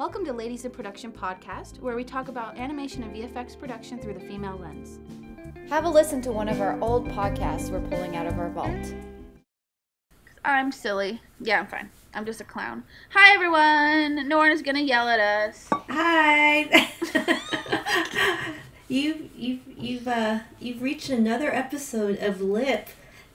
Welcome to Ladies of Production podcast, where we talk about animation and VFX production through the female lens. Have a listen to one of our old podcasts we're pulling out of our vault. I'm silly. Yeah, I'm fine. I'm just a clown. Hi, everyone. Norn is gonna yell at us. Hi. you you've you've uh you've reached another episode of LIPP.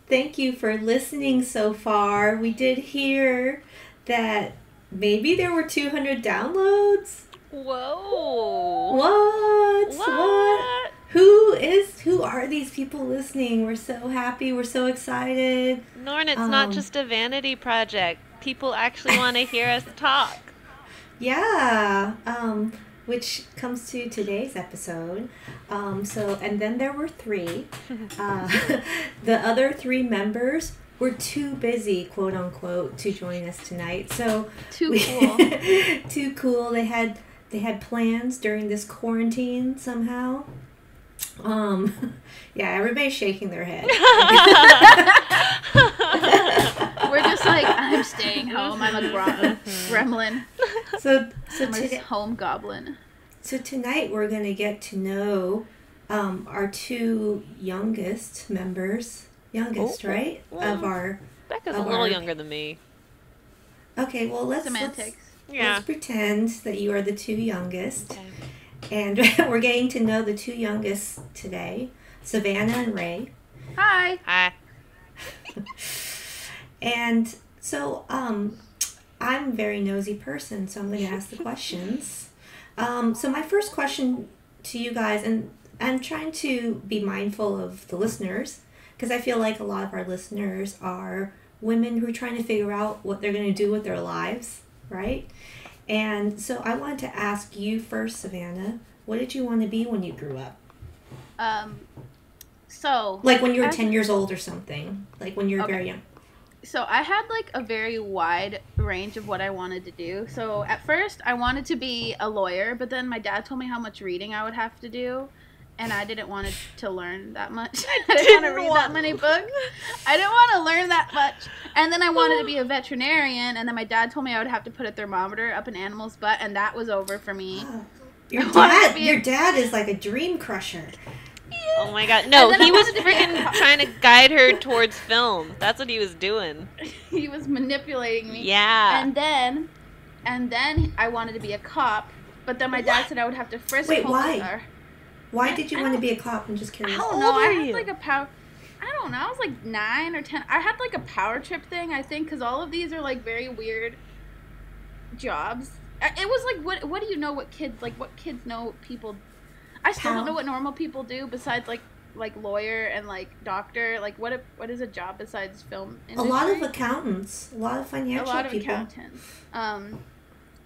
Thank you for listening so far. We did hear that maybe there were 200 downloads. Whoa. What? What? Who is who are these people listening? We're so happy. We're so excited. Norn, it's not Um, just a vanity project. People actually want to hear us talk. Yeah, um, which comes to today's episode. Um, so, and then there were three. Uh, the other three members were too busy, quote unquote, to join us tonight. So Too we- cool. too cool. They had they had plans during this quarantine somehow. Um, yeah, everybody's shaking their head. We're just like, I'm staying home. I'm a grom- gremlin. so, so I'm a today, home goblin. So tonight we're going to get to know um, our two youngest members. Youngest, Oh, right? Of our. Becca's a little our- younger than me. Okay, well let's Semantics. let's, Yeah. let's pretend that you are the two youngest, Okay. and we're getting to know the two youngest today, Savanna and Rae. Hi. Hi. And so, um, I'm a very nosy person, so I'm going to ask the questions. Um, so my first question to you guys, and I'm trying to be mindful of the listeners, because I feel like a lot of our listeners are women who are trying to figure out what they're going to do with their lives, right? And so I wanted to ask you first, Savanna, what did you want to be when you grew up? Um, so Like when you were As- 10 years old or something, like when you were Okay. very young. so I had like a very wide range of what I wanted to do. So at first I wanted to be a lawyer, but then my dad told me how much reading I would have to do. And I didn't want to learn that much. I didn't, want to didn't read want- that many books. I didn't want to learn that much. And then I wanted to be a veterinarian. And then my dad told me I would have to put a thermometer up an animal's butt, and that was over for me. Oh, Your I dad, be a- your dad is like a dream crusher. Oh my god. No, And then I he was wanted to be a freaking trying to guide her towards film. That's what he was doing. he was manipulating me. Yeah. And then, and then I wanted to be a cop. But then my dad said I would have to frisk Wait, homeless- why? or- Why did you want to be a cop? I'm just I curious. don't How know. old I had you? like a power. I don't know. I was like nine or ten. I had like a power trip thing. I think because all of these are like very weird jobs. It was like what? What do you know? What kids like? What kids know? People. I still don't know what normal people do besides like like lawyer and like doctor. Like what? a, What is a job besides film? industry? A lot of accountants, a lot of financial a financial lot of people. accountants. Um,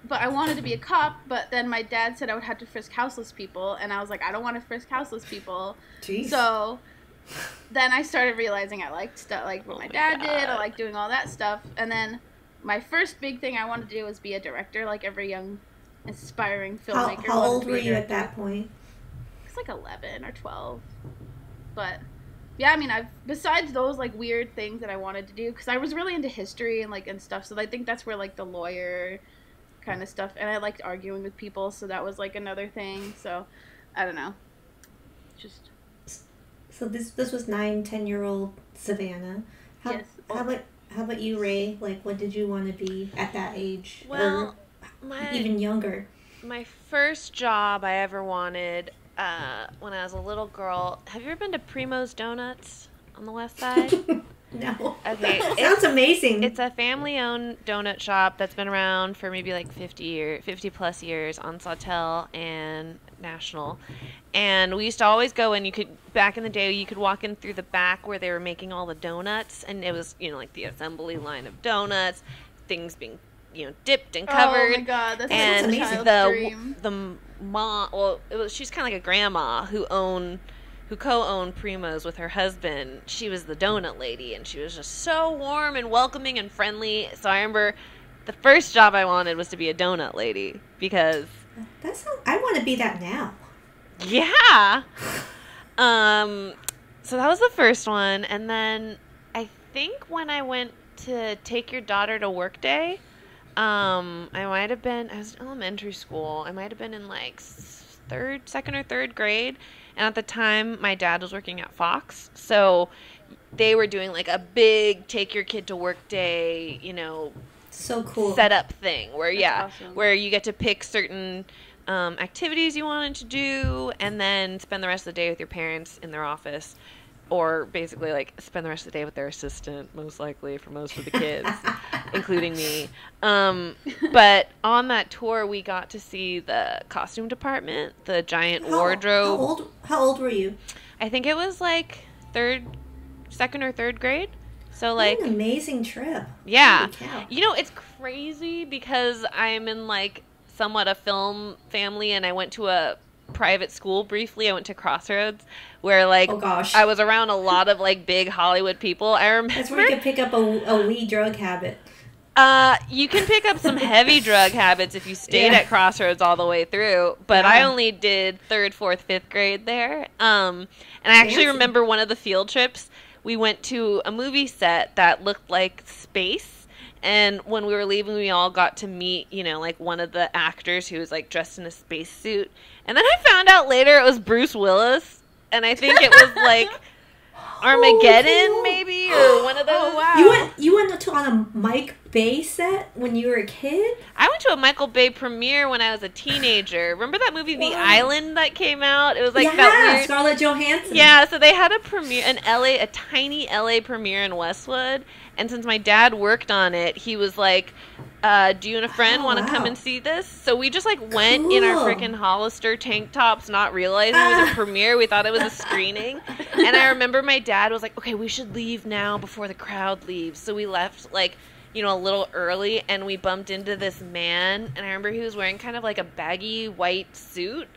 but I wanted to be a cop, but then my dad said I would have to frisk houseless people, and I was like, I don't want to frisk houseless people. Jeez. So then I started realizing I liked stuff like what Oh my my dad did. I God. liked doing all that stuff, and then my first big thing I wanted to do was be a director, like every young aspiring filmmaker. how wanted old were you at that point? It's like eleven or twelve, but yeah, I mean, I've besides those like weird things that I wanted to do because I was really into history and like and stuff. So I think that's where like the lawyer kind of stuff, and I liked arguing with people, so that was like another thing. So I don't know, just So this this was nine, ten year old Savanna. How, Yes. how about how about you, Rae? Like, what did you want to be at that age, well, or my even younger? my first job I ever wanted uh, when I was a little girl. Have you ever been to Primo's Donuts on the west side? no. Okay, Sounds it's- amazing. It's a family-owned donut shop that's been around for maybe like 50 year, 50 plus years on Sawtelle and National. And we used to always go and you could back in the day you could walk in through the back where they were making all the donuts and it was, you know, like the assembly line of donuts, things being, you know, dipped and covered Oh my god, that's and amazing. child's the dream. the mom well it was she's kind of like a grandma who owned who co-owned Primo's with her husband. She was the donut lady and she was just so warm and welcoming and friendly. So I remember the first job I wanted was to be a donut lady because that's sounds. I want to be that now. yeah. Um so that was the first one and then I think when I went to take your daughter to work day, Um, I might have been. I was in elementary school. I might have been in like third, second or third grade. And at the time, my dad was working at Fox, so they were doing like a big take your kid to work day. You know, So cool. setup thing where yeah awesome. where you get to pick certain um, activities you wanted to do and then spend the rest of the day with your parents in their office or basically like spend the rest of the day with their assistant most likely for most of the kids including me um, but on that tour we got to see the costume department the giant How- wardrobe How old? How old were you? i think it was like third second or third grade so like amazing trip. yeah. You know, it's crazy because I'm in like somewhat a film family and I went to a private school briefly. I went to Crossroads where like Oh gosh. I was around a lot of like big Hollywood people. I remember That's where you could pick up a, a wee drug habit. uh, you can pick up some heavy drug habits if you stayed Yeah. at Crossroads all the way through, but I only did third, fourth, fifth grade there. Um, and I actually Fancy. remember one of the field trips. We went to a movie set that looked like space, and when we were leaving, we all got to meet, you know, like one of the actors who was like dressed in a spacesuit. And then I found out later it was Bruce Willis, and I think it was like Armageddon, cool. maybe, or one of those. Oh, wow. You went you went to on a Mike Bay set when you were a kid? I went to a Michael Bay premiere when I was a teenager. Remember that movie The Wow. Island that came out? It was like yeah, that weird. Scarlett Johansson. Yeah, so they had a premiere, an LA, a tiny LA premiere in Westwood, and since my dad worked on it, he was like, uh, "Do you and a friend Oh, want to come and see this?" So we just like went in our freaking Hollister tank tops, not realizing it was a premiere. We thought it was a screening, and I remember my dad was like, "Okay, we should leave now before the crowd leaves." So we left like you know, a little early and we bumped into this man and I remember he was wearing kind of like a baggy white suit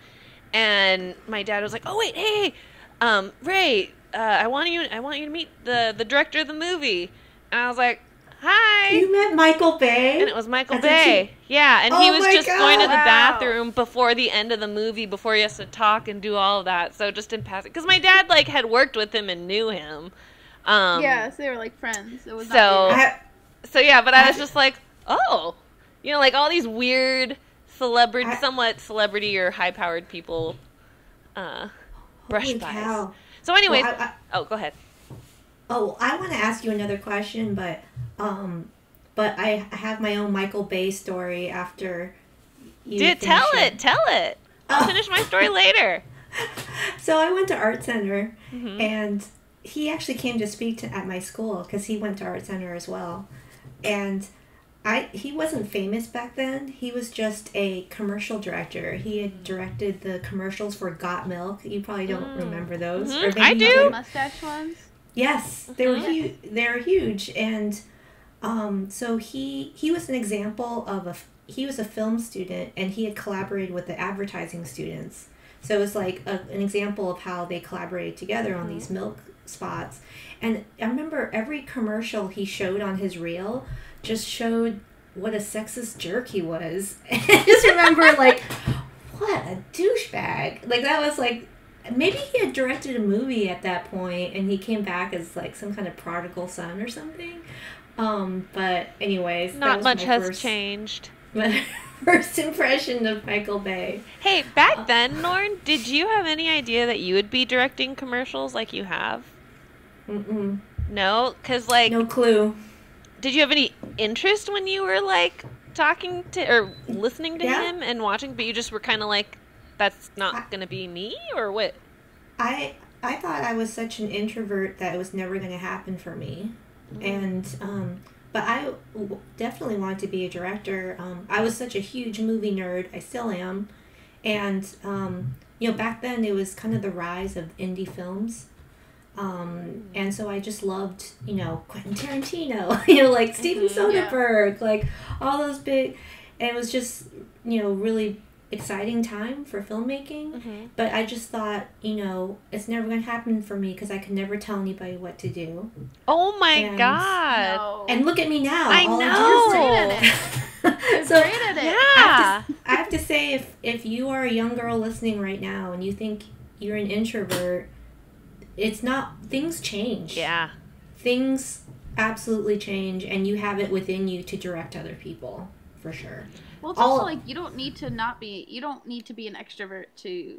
and my dad was like, "Oh wait, hey, um, Rae, uh, I want you I want you to meet the the director of the movie." And I was like, "Hi." You met Michael Bay? and it was Michael As Bay. teen- Yeah, and he Oh was my just going to the God. bathroom before the end of the movie before he has to talk and do all of that. So just in passing cuz my dad like had worked with him and knew him. Um yeah, so they were like friends. It was So- not. I, so yeah, but I was just like, oh, you know, like all these weird celebrity, I- somewhat celebrity or high-powered people, uh, brush holy by. cow. So, anyways, Well, I- I- oh, go ahead. Oh, I want to ask you another question, but um, but I I have my own Michael Bay story after. You Did tell it, tell it. I'll Oh. finish my story later. So I went to art center, Mhm. and he actually came to speak to at my school because he went to art center as well, and. I, he wasn't famous back then. He was just a commercial director. He had directed the commercials for Got Milk. You probably don't Mm. remember those. Mhm, Or maybe I do. do. The mustache ones. Yes, they were huge. They were huge, and um, so he he was an example of a f- he was a film student, and he had collaborated with the advertising students. So it was like a, an example of how they collaborated together on these milk spots. And I remember every commercial he showed on his reel just showed what a sexist jerk he was. And I just remember like, what a douchebag! Like that was like maybe he had directed a movie at that point and he came back as like some kind of prodigal son or something um but anyways Not much has first, changed. my first impression of michael bay Hey, back then, Norn, did you have any idea that you would be directing commercials like you have? Mm-mm. No, because like, no clue did you have any interest when you were like talking to or listening to Yeah. him and watching? But you just were kind of like, that's not I- gonna be me, or what? i i thought i was such an introvert that it was never going to happen for me. And um but i w- definitely wanted to be a director. Um i was such a huge movie nerd. I still am. And um you know back then it was kind of the rise of indie films. Um and so i just loved you know quentin tarantino you know like steven Mhm, yeah. soderbergh like all those big and it was just you know really exciting time for filmmaking Mm-hmm. but I just thought, you know, it's never going to happen for me because I could never tell anybody what to do. Oh my And- god! No. And look at me now. I all know. I'm It's so great at it. Yeah. I have, to, I have to say, if if you are a young girl listening right now and you think you're an introvert, it's not. Things change. Yeah. Things absolutely change, and you have it within you to direct other people. for sure. Well, it's All- also like you don't need to not be. You don't need to be an extrovert to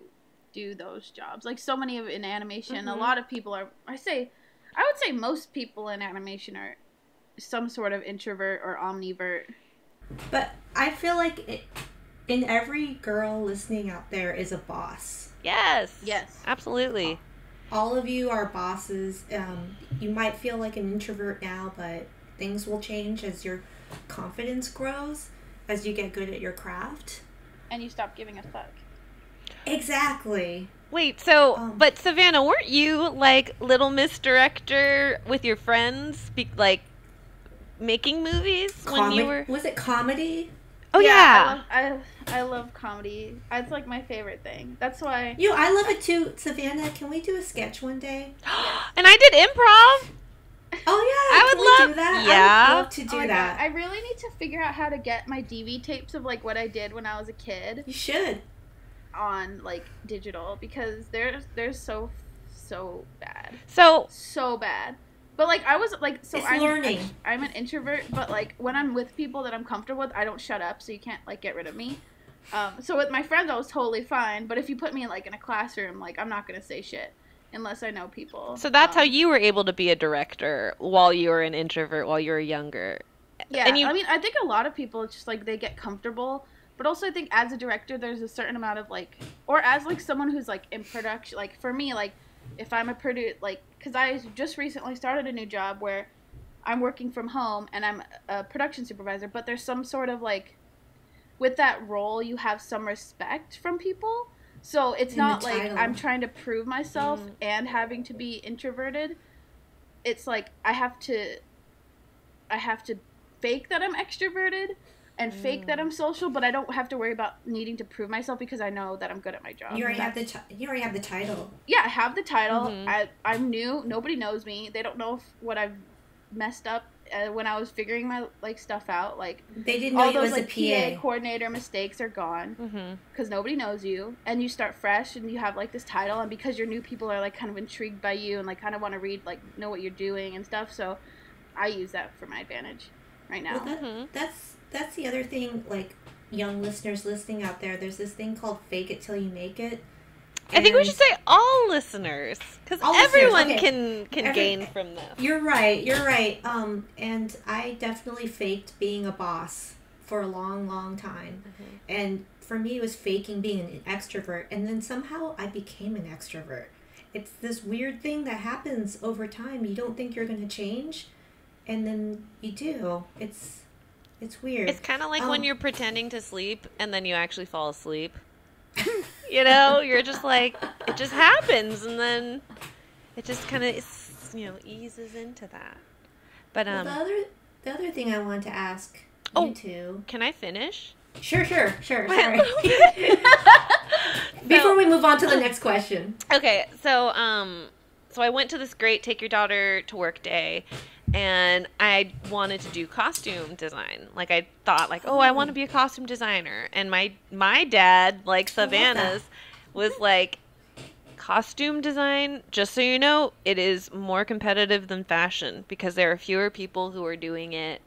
do those jobs. Like so many of in animation, a Mhm. lot of people are. I say, I would say most people in animation are some sort of introvert or omnivert. But I feel like it, in every girl listening out there is a boss. Yes. Yes. Absolutely. All of you are bosses. Um, you might feel like an introvert now, but things will change as your confidence grows, as you get good at your craft. And you stop giving a fuck. Exactly. Wait, so Um, but Savanna, weren't you like Little Miss Director with your friends, be, like making movies when you were? Was it comedy? Oh yeah. I love, I, I love comedy. It's like my favorite thing. That's why. You, I love it too. Savanna, can we do a sketch one day? and I did improv. Oh yeah, I would love- do that. I yeah. would love to Oh do my that. God. I really need to figure out how to get my DV tapes of like what I did when I was a kid you should. on like digital because they're they're so so bad. So so bad. But like I was like so It's I'm learning. I, am an introvert, but like when I'm with people that I'm comfortable with, I don't shut up, so you can't like get rid of me. Um, so with my friends, I was totally fine. But if you put me like in a classroom, like I'm not gonna say shit unless I know people. so that's Um, how you were able to be a director while you were an introvert while you were younger. Yeah, and you- I mean, I think a lot of people it's just like they get comfortable, but also I think as a director, there's a certain amount of like, or as like someone who's like in production, like for me, like if I'm a produ like, because I just recently started a new job where I'm working from home and I'm a production supervisor, but there's some sort of like, with that role, you have some respect from people. So it's In not like title. I'm trying to prove myself Mm. and having to be introverted. It's like I have to I have to fake that I'm extroverted and fake Mm. that I'm social, but I don't have to worry about needing to prove myself because I know that I'm good at my job. You already have the ti- you already have the title. yeah, I have the title. Mhm. I I'm new. Nobody knows me. They don't know if, what I've messed up uh, when I was figuring my like stuff out. Like They didn't all you those was like a PA PA. coordinator mistakes are gone because nobody knows you, and you start fresh, and you have like this title, and because your new people are like kind of intrigued by you and like kind of want to read like know what you're doing and stuff. So I use that for my advantage right now. Well, that, Mhm. that's that's the other thing. Like young listeners listening out there, there's this thing called "fake it till you make it." I think we should say all listeners because All listeners, everyone okay. can can Every- gain from this. You're right. You're right. Um, and I definitely faked being a boss for a long, long time. Mm-hmm. And for me, it was faking being an extrovert, and then somehow I became an extrovert. It's this weird thing that happens over time. You don't think you're going to change, and then you do. It's it's weird. It's kind of like when Um, you're pretending to sleep and then you actually fall asleep. you know, you're just like it just happens, and then it just kind of you know eases into that. But well, um, the other the other thing I wanted to ask Oh. you two. can I finish? Sure, sure, sure. Sorry. Before So- we move on to the next question. Okay, so um, so I went to this great take your daughter to work day, and I wanted to do costume design. Like I thought, like, oh, I want to be a costume designer. And my my dad, like. Savanna's, was like, costume design. Just so you know, it is more competitive than fashion because there are fewer people who are doing it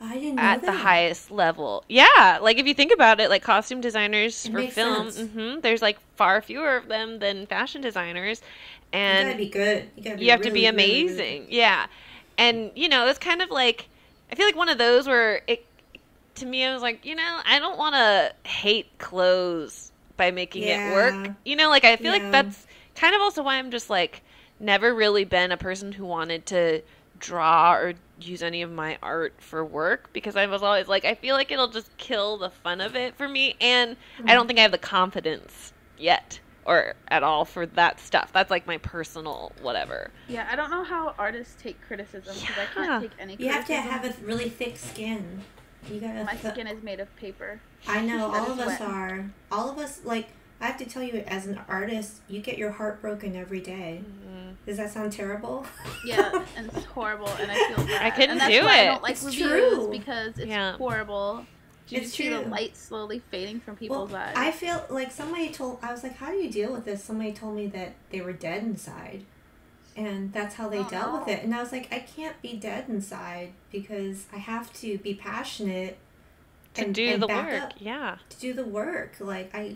I didn't know at the highest level. Yeah, like if you think about it, like costume designers It for film, sense. hmm there's like far fewer of them than fashion designers, You and gotta be good. You gotta be you have to really, be really, really amazing. Yeah, and you know it's kind of like I feel like one of those where it to me I was like, you know, I don't want to hate clothes by making it work. You know, like I feel Yeah. like that's kind of also why I'm just like never really been a person who wanted to draw or use any of my art for work because I was always like I feel like it'll just kill the fun of it for me and I Mm-hmm. don't think I have the confidence yet or at all for that stuff. That's like my personal whatever. Yeah, I don't know how artists take criticism because I can't take any You have criticism. to have a really thick skin. You gotta. My skin is made of paper. I know all of us wet. are. All of us like. I have to tell you, as an artist, you get your heart broken every day. Mm-hmm. Does that sound terrible? Yeah, and it's horrible, and I feel bad. I couldn't and that's do why it. I don't like It's reviews true. because it's Yeah. horrible. You It's just see the light slowly fading from well, people's eyes. I feel like somebody told. I was like, "How do you deal with this?" Somebody told me that they were dead inside, and that's how they Oh, dealt with it. And I was like, "I can't be dead inside because I have to be passionate to and- do and the back work. up. Yeah. to do the work. Like I,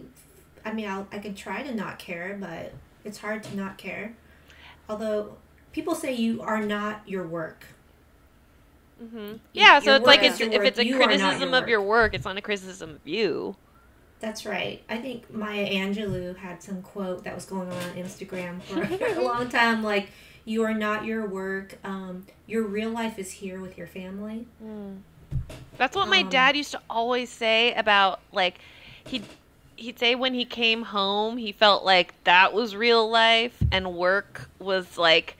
I mean, I'll, I can try to not care, but it's hard to not care. Although people say you are not your work. Hmm Yeah, so your it's like it's, is if it's a You criticism your of your work, it's not a criticism of you. That's right. I think Maya Angelou had some quote that was going on on Instagram for a long time, like "You are not your work. Um, your real life is here with your family." That's what my Um, dad used to always say about like he'd he'd say when he came home he felt like that was real life and work was like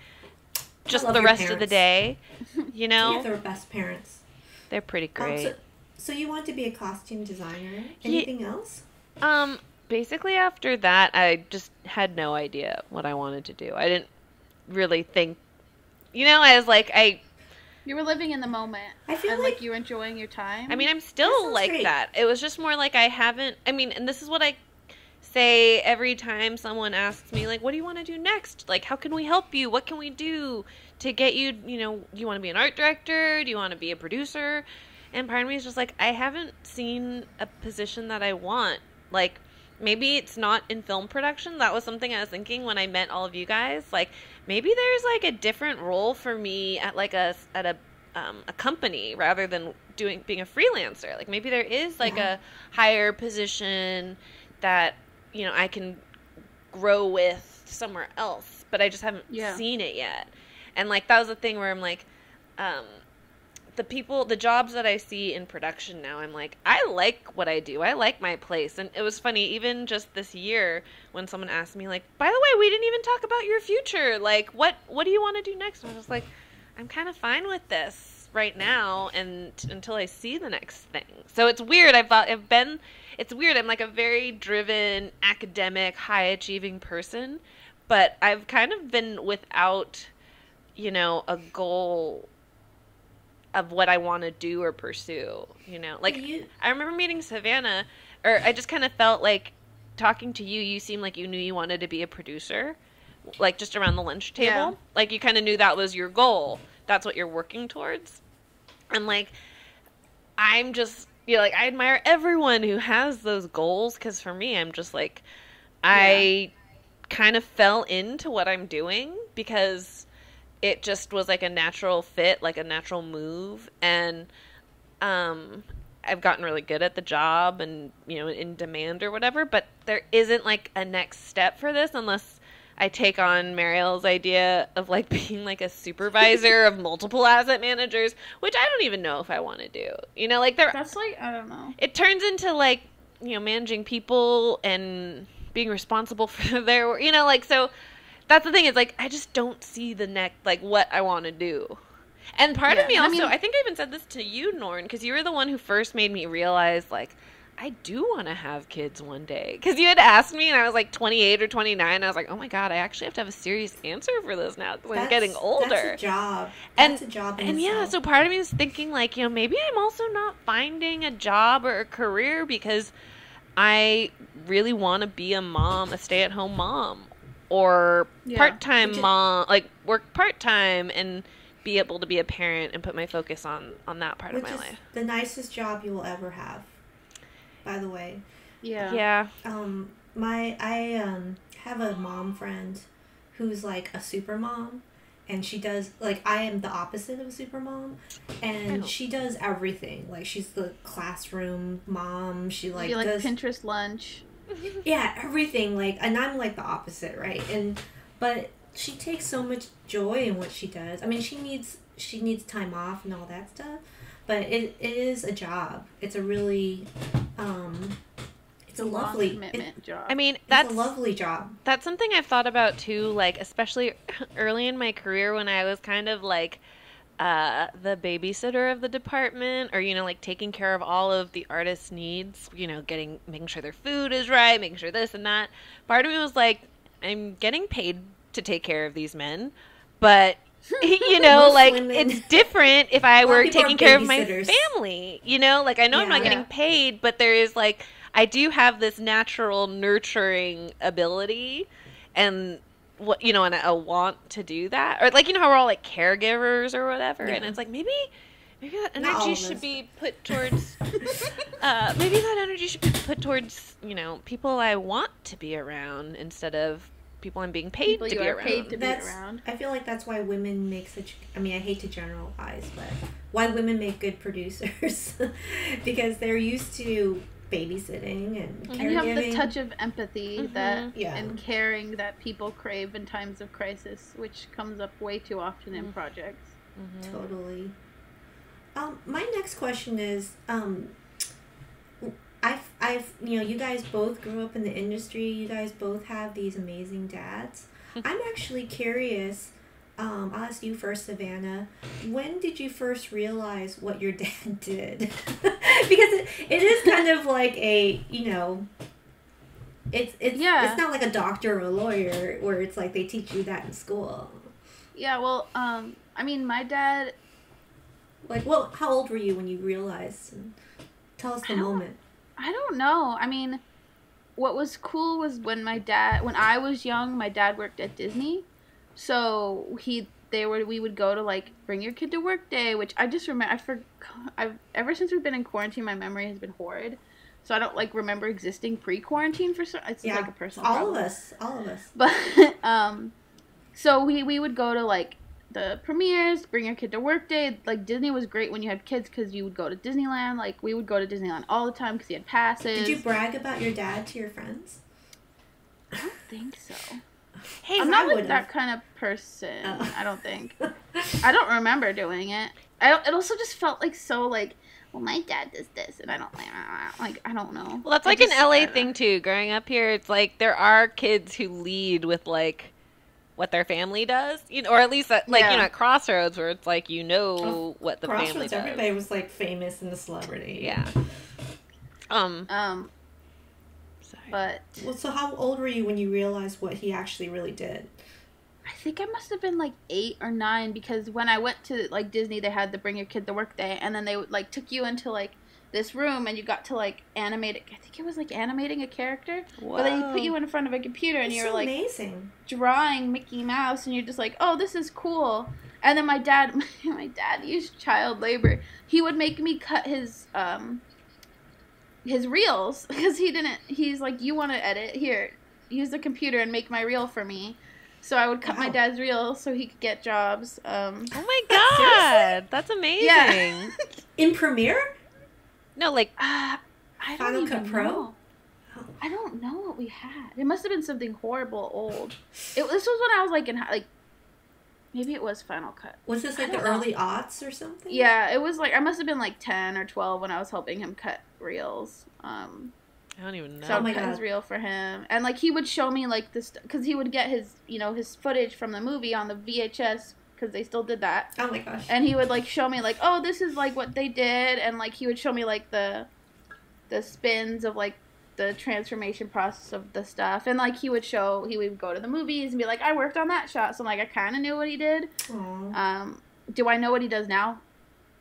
just the your rest of the day. You know? Yeah, they're best parents. They're pretty Um, great. so, so you want to be a costume designer? Ye- Anything else? Um, basically after that, I just had no idea what I wanted to do. I didn't really think, you know, I was like, I, You were living in the moment. I feel and like- like you were enjoying your time. I mean, I'm still like great. that. It was just more like I haven't. I mean, and this is what I say every time someone asks me, like, what do you want to do next? Like, how can we help you? What can we do to get you? You know, do you want to be an art director? Do you want to be a producer? And part of me is just like, I haven't seen a position that I want. Like, maybe it's not in film production. That was something I was thinking when I met all of you guys. Like, maybe there's like a different role for me at like a at a um, a company rather than doing being a freelancer. Like maybe there is like Yeah. a higher position that you know I can grow with somewhere else, but I just haven't Yeah. seen it yet. And like that was the thing where I'm like, um, the people, the jobs that I see in production now, I'm like, I like what I do. I like my place. And it was funny, even just this year, when someone asked me, like, by the way, we didn't even talk about your future. Like, what what do you want to do next? And I was like, I'm kind of fine with this right now, and until I see the next thing. So it's weird. I've I've been. It's weird. I'm like a very driven, academic, high achieving person, but I've kind of been without, you know, a goal of what I want to do or pursue. You know, like you, I remember meeting Savanna, or I just kind of felt like talking to you. You seemed like you knew you wanted to be a producer, like just around the lunch table. Yeah. Like you kind of knew that was your goal. That's what you're working towards. And like, I'm just, you know, like I admire everyone who has those goals because for me, I'm just like, I kind of fell into what I'm doing because it just was like a natural fit, like a natural move, and um, I've gotten really good at the job and you know in demand or whatever. But there isn't like a next step for this unless I take on Mariel's idea of like being like a supervisor of multiple asset managers, which I don't even know if I want to do. You know, like there that's like I don't know. it turns into like you know managing people and being responsible for their you know like so that's the thing is like i just don't see the next like what i want to do and part Yeah, of me and I also I, think i even said this to you norn because you were the one who first made me realize like i do want to have kids one day because you had asked me and i was like 28 or 29 i was like oh my god i actually have to have a serious answer for this now because i'm getting older That's a job. And- a job. and yeah, so part of me is thinking like, you know, maybe I'm also not finding a job or a career because I really want to be a mom, a stay-at-home mom or Yeah. part-time mom, like work part-time and be able to be a parent and put my focus on on that part which of my is life. the nicest job you will ever have. By the way, Yeah. Yeah. um, my I um have a mom friend who's like a super mom, and she does like I am the opposite of a super mom, and she does everything. Like she's the classroom mom. She like you like does Pinterest lunch. yeah everything like and i'm like the opposite right? And but she takes so much joy in what she does. I mean she needs she needs time off and all that stuff but it, it is a job. It's a really um it's a Long lovely it- commitment job. I mean, it's that's a lovely job. that's something I've thought about too, like especially early in my career when I was kind of like uh, the babysitter of the department, or you know, like taking care of all of the artists' needs. You know, getting making sure their food is right, making sure this and that. Part of me was like, I'm getting paid to take care of these men, but you know, like women- it's different if i were taking care of my family. You know, like I know I'm Yeah. not getting paid, but there is like I do have this natural nurturing ability and you know and a want to do that or like you know how we're all like caregivers or whatever and it's like maybe Maybe that energy of should be put towards. uh, maybe that energy should be put towards you know people I want to be around instead of people I'm being paid People to be around. paid to be around. I feel like that's why women make such. I mean, I hate to generalize, but why women make good producers because they're used to babysitting and And you have the touch of empathy Mhm. that Yeah. and caring that people crave in times of crisis, which comes up way too often in Mm. projects. Mhm. Totally. Um, my next question is, um, I've, I've, you know, you guys both grew up in the industry. You guys both have these amazing dads. I'm actually curious. Um, I'll ask you first, Savanna. When did you first realize what your dad did? because it, it is kind of like a, you know, it's it's Yeah. it's not like a doctor or a lawyer where it's like they teach you that in school. Yeah, well, um, I mean, my dad, Like, well, how old were you when you realized? And tell us the I moment. I don't know. I mean, what was cool was when my dad, when I was young, my dad worked at Disney, so he, they were, we would go to like bring your kid to work day, which I just remember. I forgot. I've ever since we've been in quarantine, my memory has been horrid, so I don't like remember existing pre-quarantine for some. It's Yeah, like a personal. all problem. of us, all of us. But um, so we we would go to like the premieres, bring your kid to work day. Like Disney was great when you had kids because you would go to Disneyland. Like we would go to Disneyland all the time because he had passes. Did you brag about your dad to your friends? I don't think so. Hey, I'm I not like that kind of person. Oh. I don't think. I don't remember doing it. I don't, it also just felt like so like. Well, my dad does this, and I don't like. Like I don't know. Well, that's I like just- an LA don't thing too. Growing up here, it's like there are kids who lead with like what their family does, you know, or at least at, like Yeah. you know at Crossroads where it's like you know what the family Crossroads, does. everybody was like famous and a celebrity. Yeah. Um. Um, Sorry. But Well, so how old were you when you realized what he actually really did? I think I must have been like eight or nine because when I went to like Disney, they had the bring your kid to work day, and then they like took you into like this room and you got to like animate it. I think it was like animating a character, but they put you in front of a computer and you were so like amazing. drawing Mickey Mouse, and you're just like, oh, this is cool. And then my dad, my dad used child labor. He would make me cut his um his reels because he didn't. He's like, you want to edit here? Use the computer and make my reel for me. So I would cut my dad's reel so he could get jobs. Um, Oh my god, that's amazing. yeah. In Premiere? No, like Ah, I don't Final even Cut Pro? know. I don't know what we had. It must have been something horrible old. It this was when I was like in hi- like maybe it was Final Cut. Was this like the know. early aughts or something? Yeah, it was like I must have been like ten or twelve when I was helping him cut reels. Um, I don't even know. so I Oh my his God. reel for him, and like he would show me like this because he would get his you know his footage from the movie on the VHS because they still did that, Oh my gosh. and he would like show me like oh this is like what they did, and like he would show me like the the spins of like the transformation process of the stuff, and like he would show he would go to the movies and be like I worked on that shot, so I'm like I kind of knew what he did. Aw. Um, do I know what he does now?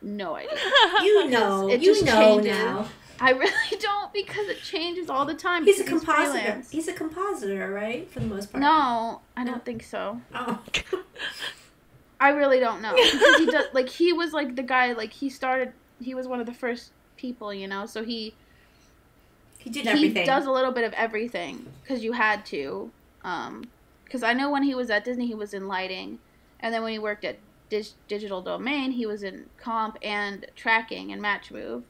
No idea. You know. it you just know changes. now. I really don't because it changes all the time. He's a compositor. freelance. He's a compositor, right? For the most part. No, I No. don't think so. Oh. I really don't know because he does like he was like the guy like he started. He was one of the first people, you know. So he he did he does a little bit of everything because you had to. Um, because I know when he was at Disney, he was in lighting, and then when he worked at Dig- Digital Domain, he was in comp and tracking and match move.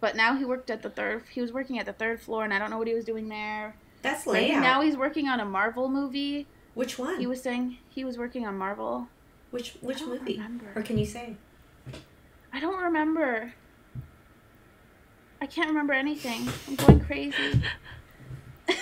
But now he worked at the third. He was working at the third floor, and I don't know what he was doing there. That's layout. now he's working on a Marvel movie. Which one? He was saying he was working on Marvel. which which don't movie? remember. Or can you say? I don't remember. I can't remember anything. I'm going crazy.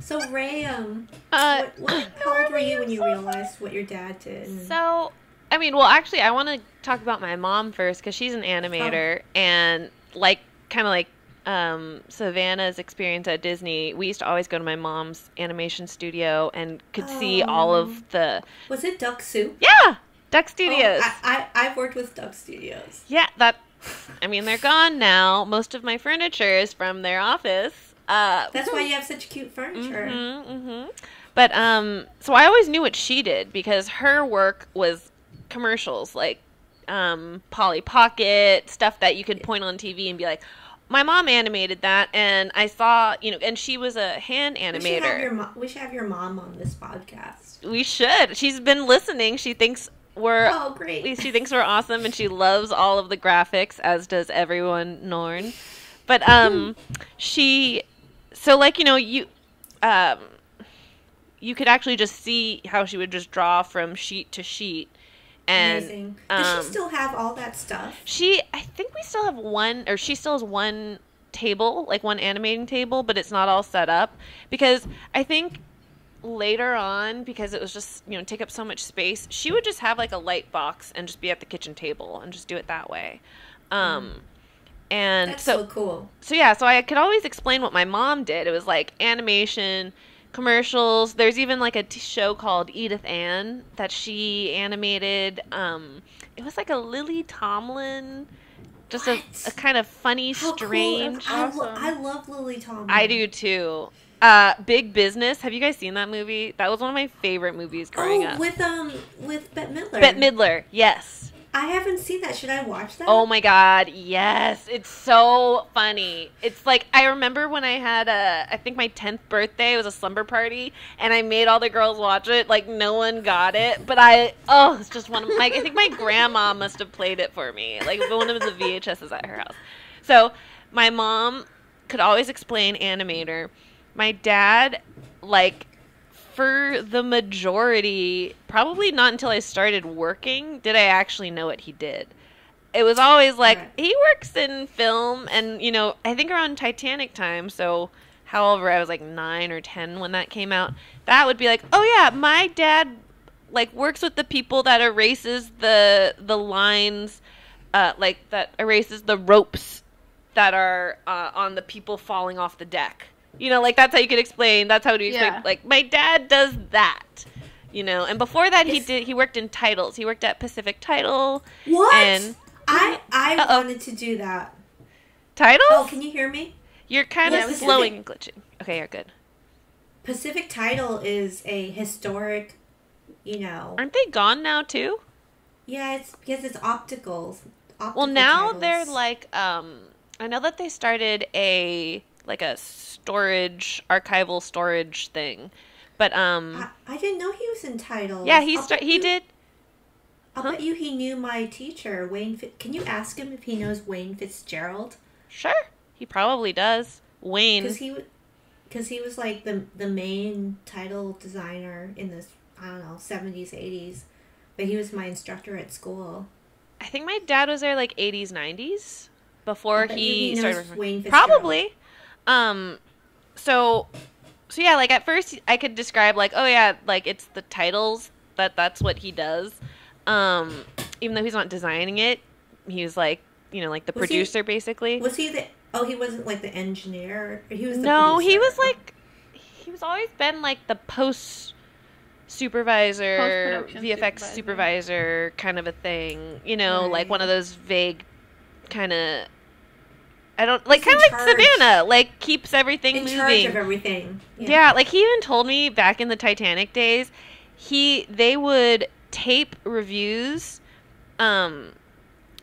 So Rae, um, Uh, what, what, how old were you when you realized what your dad did? So, I mean, well, actually, I want to talk about my mom first because she's an animator, and like, kind of like um, Savanna's experience at Disney, we used to always go to my mom's animation studio and could see all Oh. of the was it Duck Soup? yeah Duck Oh, Studios. I, I I've worked with Duck Studios. yeah, that. I mean, they're gone now. Most of my furniture is from their office. Uh, That's why you have such cute furniture. Mm-hmm, mm-hmm. But um, so I always knew what she did because her work was commercials, like um, Polly Pocket stuff that you could point on TV and be like, my mom animated that, and I saw you know, and she was a hand We should, have animator. your mo- we should have your mom on this podcast. We should. She's been listening. She thinks we're Oh, great. she thinks we're awesome and she loves all of the graphics as does everyone Norn. But um she so like you know you um you could actually just see how she would just draw from sheet to sheet and Amazing. Does um, she still have all that stuff? she I think we still have one or she still has one table, like one animating table, but it's not all set up because I think later on because it was just, you know, take up so much space, she would just have like a light box and just be at the kitchen table and just do it that way. Um and That's so so cool. so yeah, so I could always explain what my mom did. It was like animation, commercials. There's even like a t- show called Edith Ann that she animated. Um, it was like a Lily Tomlin, just a, a kind of funny, How strange. Cool. I, lo- I love Lily Tomlin. I do too. Uh, Big Business. Have you guys seen that movie? That was one of my favorite movies growing oh, up. with um with Bette Midler. Bette Midler. Yes. I haven't seen that. Should I watch that? Oh my god, yes. It's so funny. It's like I remember when I had a I think my 10th birthday, it was a slumber party and I made all the girls watch it. Like no one got it, but I oh, it's just one of my I think my grandma must have played it for me. Like one of the VHSs at her house. So, my mom could always explain animator. My dad like for the majority, probably not until I started working, did I actually know what he did. It was always like Right. he works in film, and you know, I think around Titanic time. So, however, I was like nine or ten when that came out. That would be like, oh yeah, my dad like works with the people that erases the the lines, uh, like that erases the ropes that are uh, on the people falling off the deck. You know, like that's how you could explain. That's how you explain. Yeah. Like my dad does that. You know, and before that, he did. He worked in titles. He worked at Pacific Title. What? And I I Uh-oh. wanted to do that. Titles? Oh, can you hear me? You're kind Yeah, of slowing and glitching. Okay, you're good. Pacific Title is a historic, you know. Aren't they gone now too? Yeah, it's because it's opticals. Optical Well, now titles. they're like um I know that they started a like a storage archival storage thing. But um I, I didn't know he was entitled. yeah, he sta- he you- did I'll huh? bet you he knew my teacher, Wayne. Can you ask him if he knows Wayne Fitzgerald? Sure. He probably does. Wayne. Because he, because he was like the the main title designer in this I don't know seventies eighties, but he was my instructor at school. I think my dad was there like 80s, 90s before I bet you he, he started working. Wayne Fitzgerald. Probably. Um so so yeah, like at first I could describe like oh yeah, like it's the titles that that's what he does. Um even though he's not designing it, he's like, you know, like the Was he- producer basically. Was he the? Oh, he wasn't like the engineer. Or he was. The no, he was like he was always been like the post supervisor, VFX supervisor. supervisor. kind of a thing. You know, like one of those vague kind of I don't like kind of like charge. Savanna, like keeps everything in moving. charge of everything. Yeah. like he even told me back in the Titanic days, he they would tape reviews, um,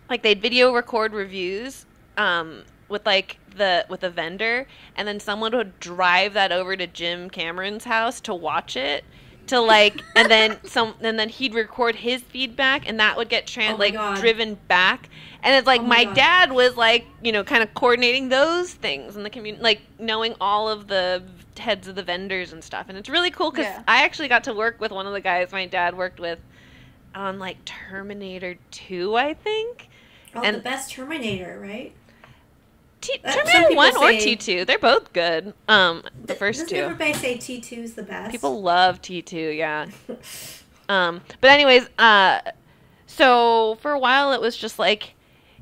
like they'd video record reviews, um, with like the with a vendor, and then someone would drive that over to Jim Cameron's house to watch it. To like, and then some, and then he'd record his feedback, and that would get trans Oh like God. driven back. And it's like Oh my my dad was like, you know, kind of coordinating those things in the community, like knowing all of the heads of the vendors and stuff. And it's really cool because Yeah. I actually got to work with one of the guys my dad worked with on like Terminator 2, I think. Oh, And- the best Terminator, right? T- Terminator 1 or T2, they're both good. Um, the first Doesn't two. everybody say T two is the best? People love T2, yeah. Um, but anyways, uh, so for a while it was just like,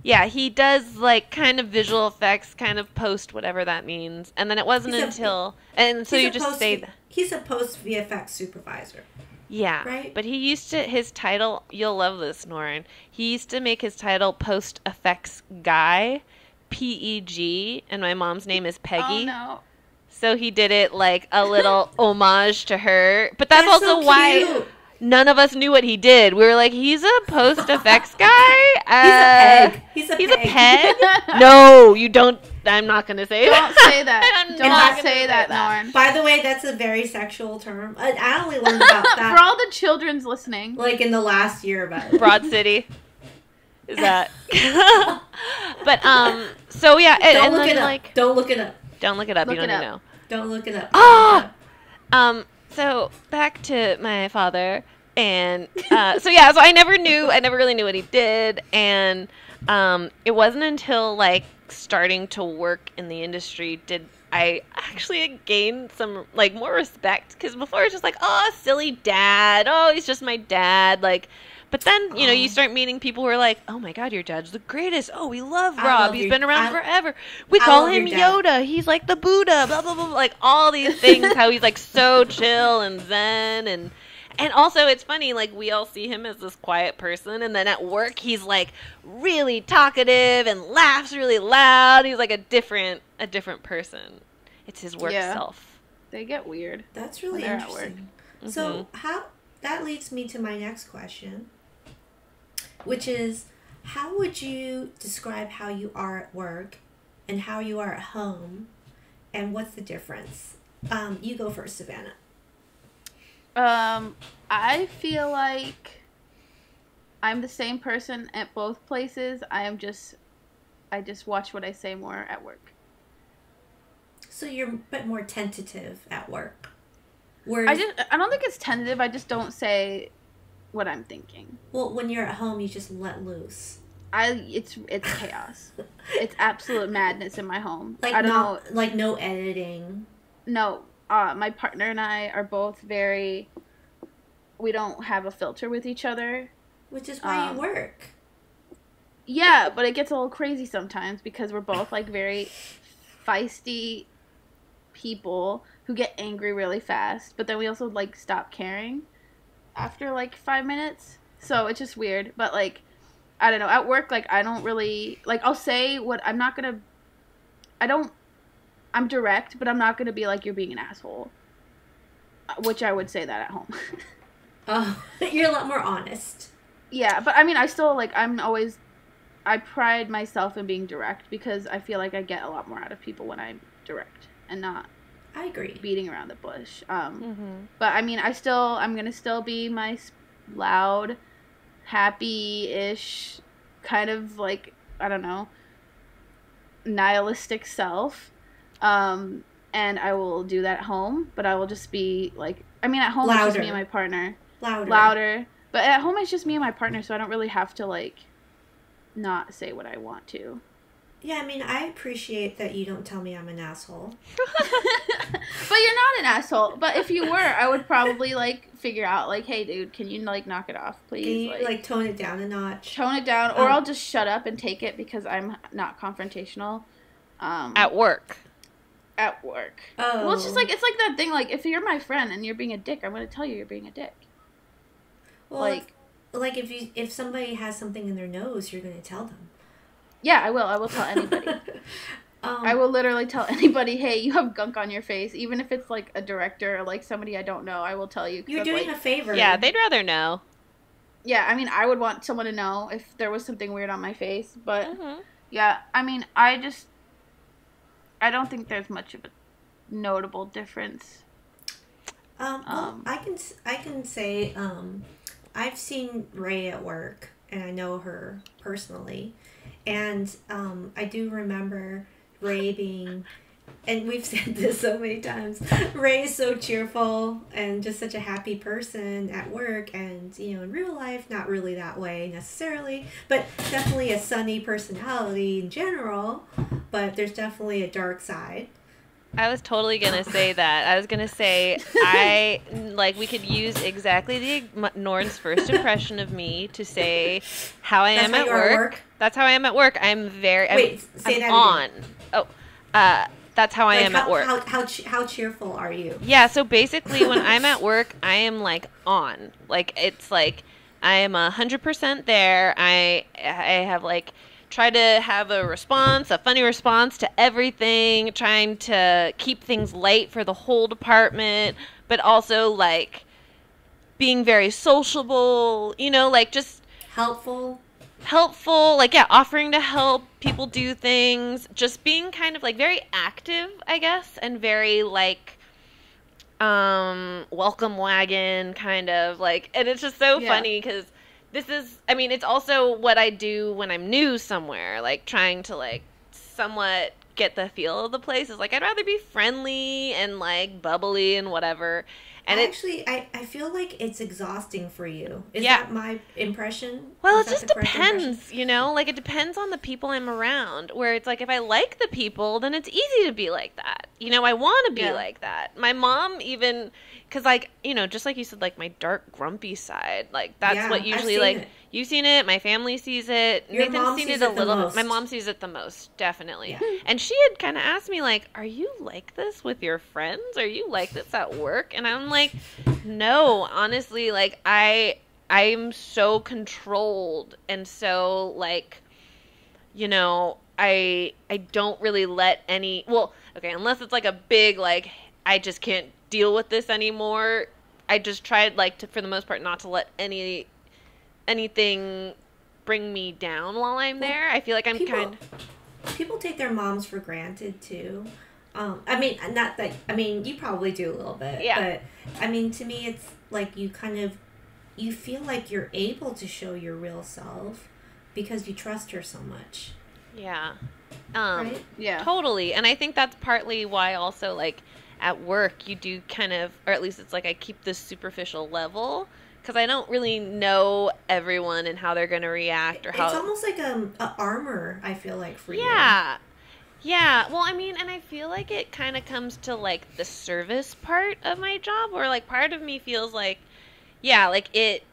yeah, he does like kind of visual effects, kind of post whatever that means, and then it wasn't He's a- until and so you just post- say, that. he's a post VFX supervisor. yeah, right? But he used to his title. You'll love this, Norn. He used to make his title post effects guy, P E G, and my mom's name is Peggy. Oh no. So he did it like a little homage to her. But that's, also so why. none of us knew what he did. We were like, he's a post effects guy. He's Uh, a peg. He's a He's peg. a peg. no, you don't. I'm not gonna say Don't that. say that. I'm Don't not gonna say that, Norn. By the way, that's a very sexual term. I, I only learned about that For all the children's listening, like in the last year about it. Broad City. Is that? but um. So yeah, and, Don't and look then it up. like, Don't look it up. don't look it up. Look you don't it up. know. Don't look it up. Ah! Um, so back to my father, and uh, so yeah, so I never knew, I never really knew what he did, and um, it wasn't until like starting to work in the industry did I actually gain some like more respect because before it was just like, oh, silly dad, oh, he's just my dad, like. But then, you know, you Oh. start meeting people who are like, "Oh my God, your dad's the greatest! Oh, we love I Rob. love He's your- been around I- forever. We I call him. Yoda. He's like the Buddha. Blah blah blah. blah. Like all these things. how he's like so chill and zen and and also it's funny. Like we all see him as this quiet person, and then at work he's like really talkative and laughs really loud. He's like a different a different person. It's his work Yeah. self. they get weird. That's really They're at work. interesting. Mm-hmm. So how that leads me to my next question, which is how would you describe how you are at work and how you are at home and what's the difference? Um, you go first, Savanna. Um, I feel like I'm the same person at both places. I am just, I just watch what I say more at work. So you're a bit more tentative at work. I just, I don't think it's tentative. I just don't say what I'm thinking. well, when you're at home, you just let loose. I, it's, it's chaos. it's absolute madness in my home. Like I don't not know. like no editing. No, uh, my partner and I are both very. We don't have a filter with each other. Which is why Um, you work. Yeah, but it gets a little crazy sometimes because we're both like very feisty people who get angry really fast, but then we also like stop caring after like 5 minutes. So it's just weird, but like I don't know, at work like I don't really like I'll say what I'm not going to I don't I'm direct, but I'm not going to be like you're being an asshole. Uh, Which I would say that at home. Oh, you're a lot more honest. Yeah, but I mean, I still like. I'm always. I pride myself in being direct because I feel like I get a lot more out of people when I'm direct and not I agree. beating around the bush. Um, Mm-hmm. but I mean, I still. I'm gonna still be my loud, happy-ish, kind of like I don't know, nihilistic self. Um, and I will do that at home, but I will just be like. I mean, at home it's just Louder. me and my partner Louder. louder. But at home, it's just me and my partner, so I don't really have to like not say what I want to. Yeah, I mean, I appreciate that you don't tell me I'm an asshole. but you're not an asshole. But if you were, I would probably like figure out like, hey, dude, can you like knock it off, Can please? you Like, like tone it down a notch? tone it down, or Um, I'll just shut up and take it because I'm not confrontational. Um, At work. at work. Oh, Well, it's just like it's like that thing. Like if you're my friend and you're being a dick, I'm gonna tell you you're being a dick. well, like like if you if somebody has something in their nose, you're gonna tell them. Yeah, I will. I will tell anybody. um, I will literally tell anybody, hey, you have gunk on your face, even if it's like a director or like somebody I don't know. I will tell you. You're I'm, doing like- a favor. Yeah, they'd rather know. yeah. I mean, I would want someone to know if there was something weird on my face, but Mm-hmm. yeah, I mean, I just, I don't think there's much of a notable difference. Um, well, Um, I can s- I can say um, I've seen Rae at work, and I know her personally, and um, I do remember Rae being, and we've said this so many times. Rae is so cheerful and just such a happy person at work, and you know in real life not really that way necessarily, but definitely a sunny personality in general. But there's definitely a dark side. I was totally gonna say that. I was gonna say I like we could use exactly the Norn's first impression of me to say how I That's am at are at work. work? That's how I am at work. I'm very. I'm, Wait, say I'm that on. again. Oh, uh, that's how I am how, at work. How how, how cheerful are you? Yeah, so basically when I'm at work, I am like on. Like it's like I am a hundred percent there. I I have like try to have a response, a funny response to everything, trying to keep things light for the whole department, but also like being very sociable, you know, like just Helpful. helpful, like yeah, offering to help people do things, just being kind of like very active, I guess, and very like um welcome wagon kind of like and it's just so Yeah. funny cuz this is I mean, it's also what I do when I'm new somewhere, like trying to like somewhat get the feel of the place is like I'd rather be friendly and like bubbly and whatever. And I it actually, I, I feel like it's exhausting for you. Is Yeah. that my impression? Well, Is it just correct impression? depends, you know? Like, it depends on the people I'm around. Where it's like, if I like the people, then it's easy to be like that. You know, I want to be Yeah. like that. My mom, even, because, like, you know, just like you said, like, my dark, grumpy side, like, that's Yeah, what usually, like, it. You've seen it, my family sees it. Your Nathan's mom seen sees it a it little most. My mom sees it the most, definitely. Yeah. Mm-hmm. And she had kind of asked me, like, are you like this with your friends? Are you like this at work? And I'm like, no, honestly, like I I'm so controlled and so like you know, I I don't really let any well, okay, unless it's like a big like I just can't deal with this anymore. I just tried like to for the most part not to let any anything bring me down while I'm Well, there. I feel like I'm people, kind people take their moms for granted too. Um, I mean, not that. I mean, you probably do a little bit. Yeah. But I mean, to me, it's like you kind of, you feel like you're able to show your real self because you trust her so much, yeah. Um right? Yeah. Totally. And I think that's partly why also like at work you do kind of or at least it's like I keep this superficial level cuz I don't really know everyone and how they're going to react or how It's almost like um, a armor. I feel like for you. Yeah. Yeah. Well, I mean, and I feel like it kind of comes to like the service part of my job where like part of me feels like yeah, like it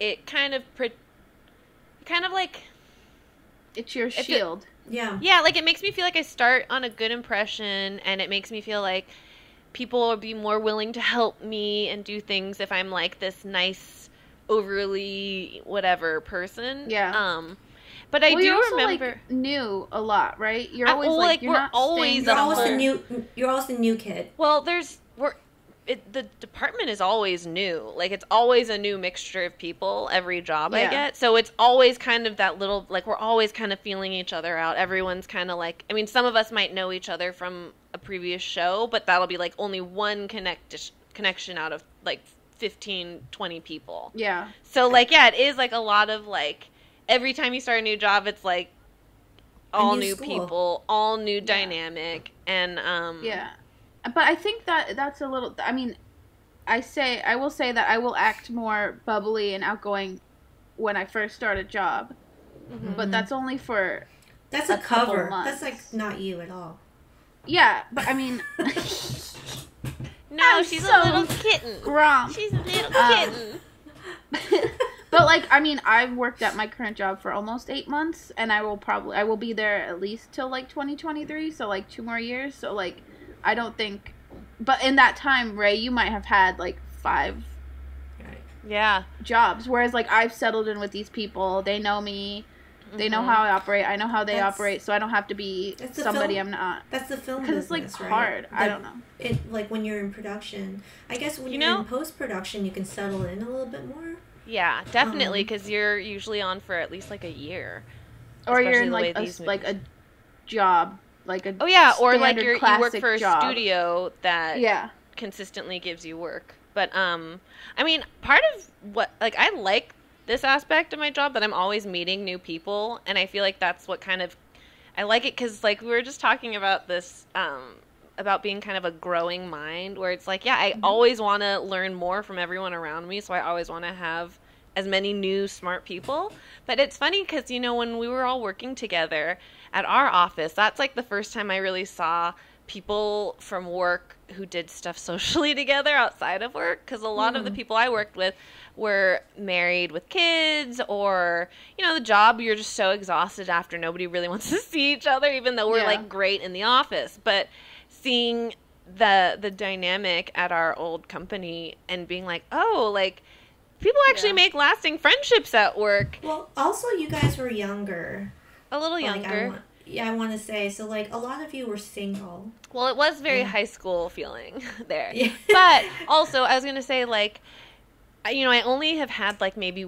it kind of pre- kind of like It's your it- shield. Yeah. Yeah, like it makes me feel like I start on a good impression and it makes me feel like people will be more willing to help me and do things if I'm like this nice overly whatever person. Yeah. Um but I well, do you're also, remember like, new a lot, right? You're I- always well, like, like, you're we're not always You're always the new. You're always the new kid. well, there's we're it, the department is always new. Like it's always a new mixture of people every job I get. So it's always kind of that little like we're always kind of feeling each other out. Everyone's kind of like I mean some of us might know each other from a previous show, but that'll be like only one connect connection out of like 15 20 people. Yeah. So like yeah, it is like a lot of like every time you start a new job it's like all new new people, all new dynamic and um Yeah. But I think that that's a little. I mean, I say I will say that I will act more bubbly and outgoing when I first start a job, Mm-hmm. but that's only for That's A a, cover. months. That's like not you at all. yeah. But I mean, No, I'm she's so a little kitten. Grom. She's a little Um, kitten. but like I mean, I've worked at my current job for almost eight months, and I will probably I will be there at least till like 2023, so like two more years. So like, I don't think. But in that time, Rae, you might have had like five Yeah. jobs, whereas like I've settled in with these people. They know me. They know Mhm. how I operate. I know how they That's- operate, so I don't have to be somebody film- I'm not. That's the film Because it's like business, right? hard. I don't know. It like when you're in production. I guess when You you are know- in post production, you can settle in a little bit more. Yeah, definitely, Um, because you're usually on for at least like a year. Or you're in like a like a job, like a Oh yeah, or like you work for a job. studio that yeah. consistently gives you work. But um, I mean, part of what like I like this aspect of my job that I'm always meeting new people, and I feel like that's what kind of I like it because like we were just talking about this um about being kind of a growing mind where it's like yeah I always want to learn more from everyone around me, so I always want to have as many new smart people. But it's funny because you know when we were all working together at our office, that's like the first time I really saw people from work who did stuff socially together outside of work because a lot of the hmm. people I worked with were married with kids or you know the job you're just so exhausted after nobody really wants to see each other even though we're Yeah. like great in the office but seeing the the dynamic at our old company and being like oh like people actually Yeah. make lasting friendships at work Well, also you guys were younger. A little Like, I younger want, yeah, I want to say so. Like a lot of you were single. Well, it was very Yeah. high school feeling there. Yeah. But also, I was going to say, like, you know, I only have had like maybe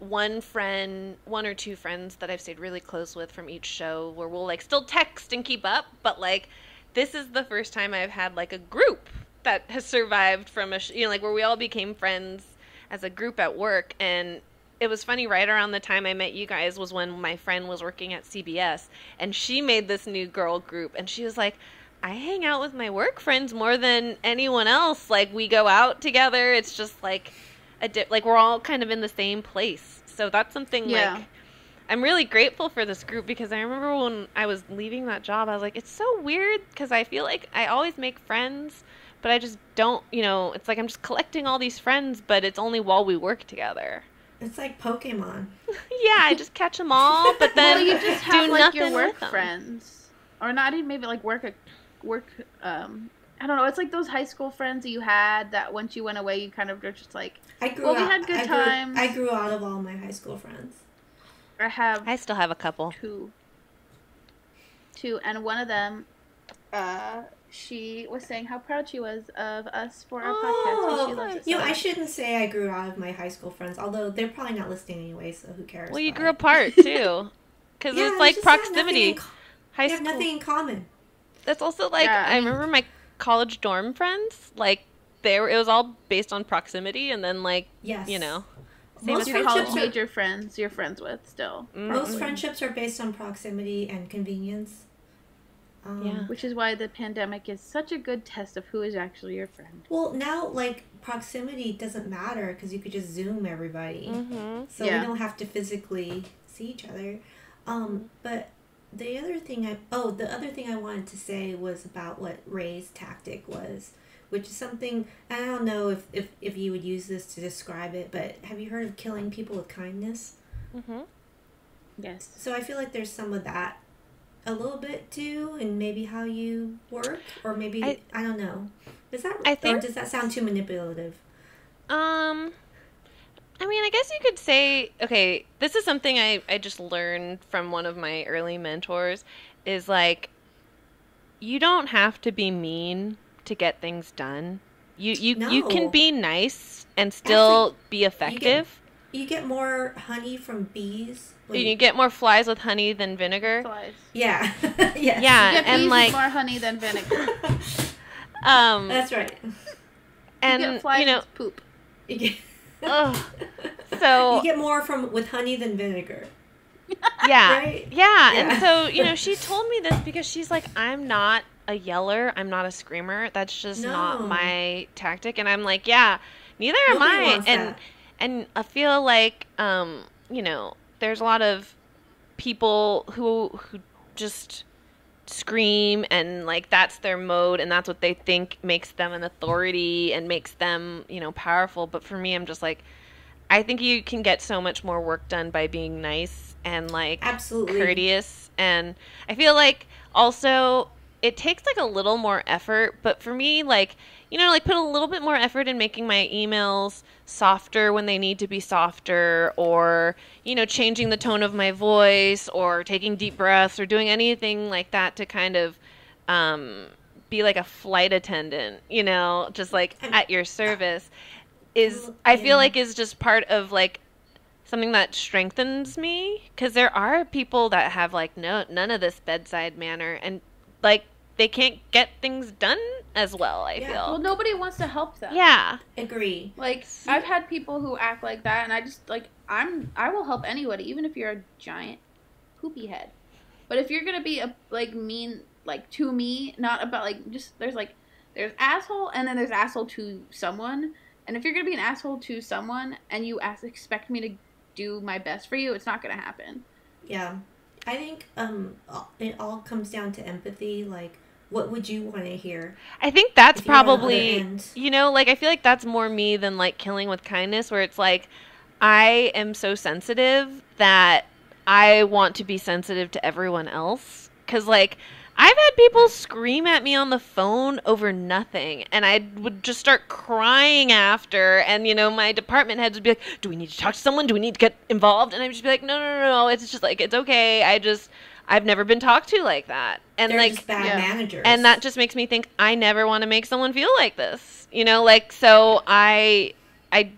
one friend, one or two friends that I've stayed really close with from each show where we'll like still text and keep up, but like this is the first time I've had like a group that has survived from a sh- you know like where we all became friends as a group at work and it was funny right around the time I met you guys was when my friend was working at CBS and she made this new girl group and she was like I hang out with my work friends more than anyone else like we go out together it's just like a di- like we're all kind of in the same place so that's something Yeah. like I'm really grateful for this group because I remember when I was leaving that job, I was like, it's so weird because I feel like I always make friends, but I just don't, you know, it's like I'm just collecting all these friends, but it's only while we work together. It's like Pokemon. yeah, I just catch them all, but then well, you just do have like your nothing work with 'em. friends, or not even maybe like work a work. Um, I don't know. It's like those high school friends that you had that once you went away, you kind of were just like, I grew Well, we had good I grew, times. I grew out of all my high school friends. I have I still have a couple. two, two, and one of them, uh, she was saying how proud she was of us for our podcast. She loves it. Oh, you know, so I shouldn't say I grew out of my high school friends, although they're probably not listening anyway, so who cares? Well, you but- grew apart too, because Yeah, it's like just have nothing proximity. in High We have school. nothing in common. That's also like Yeah, I I remember my college dorm friends. Like they were, it was all based on proximity, and then like Yes. you know, Most with college friendships are- major friends, you're friends with still, Mm. Most friendships are based on proximity and convenience. Um, Yeah. which is why the pandemic is such a good test of who is actually your friend. Well, now like proximity doesn't matter because you could just zoom everybody, mm-hmm. so Yeah. we don't have to physically see each other. Um, but the other thing I oh the other thing I wanted to say was about what Rae's tactic was, which is something I don't know if if if you would use this to describe it, but have you heard of killing people with kindness? Mm-hmm. Yes. So I feel like there's some of that a little bit too, and maybe how you work, or maybe I, I- don't know. Is that I or does that sound too manipulative? Um, I mean, I guess you could say, okay, this is something I, I just learned from one of my early mentors is like, you don't have to be mean to get things done. You you, you can be nice and still be effective. You get more honey from bees. You, you get more flies with honey than vinegar. Flies. yeah, yes. Yeah, You get and like more honey than vinegar. um That's right. you and get flies you know with poop. You get, Ugh. so you get more from with honey than vinegar. yeah Right? yeah Yeah. and so you know she told me this because she's like i'm not a yeller i'm not a screamer that's just not my tactic and i'm like yeah neither am i wants and that. And i feel like um you know there's a lot of people who who just scream and like that's their mode and that's what they think makes them an authority and makes them you know powerful. But for me i'm just like i think you can get so much more work done by being nice and like Absolutely. courteous. And i feel like also it takes like a little more effort. But for me like you know like put a little bit more effort in making my emails softer when they need to be softer or you know changing the tone of my voice or taking deep breaths or doing anything like that to kind of um, be like a flight attendant you know just like at your service is i feel like is just part of like something that strengthens me because there are people that have like no none of this bedside manner and like they can't get things done as well i Yeah. Well, feel nobody wants to help them. yeah Agree. Like I've had people who act like that, and I just like I'm I will help anybody, even if you're a giant poopy head. But if you're gonna be a like mean like to me, not about like just there's like there's asshole and then there's asshole to someone, and if you're gonna be an asshole to someone and you ask, expect me to do my best for you, it's not gonna happen. Yeah. I think um it all comes down to empathy. Like, what would you want to hear? i think that's if you were on the other probably you know like i feel like that's more me than like killing with kindness where it's like i am so sensitive that i want to be sensitive to everyone else because like I've had people scream at me on the phone over nothing, and I would just start crying after. And you know, my department heads would be like, "Do we need to talk to someone? Do we need to get involved?" And I'd just be like, "No, no, no, no. It's just like it's okay. I just I've never been talked to like that." And They're like, just bad yeah. managers. and that just makes me think I never want to make someone feel like this. You know, like so I I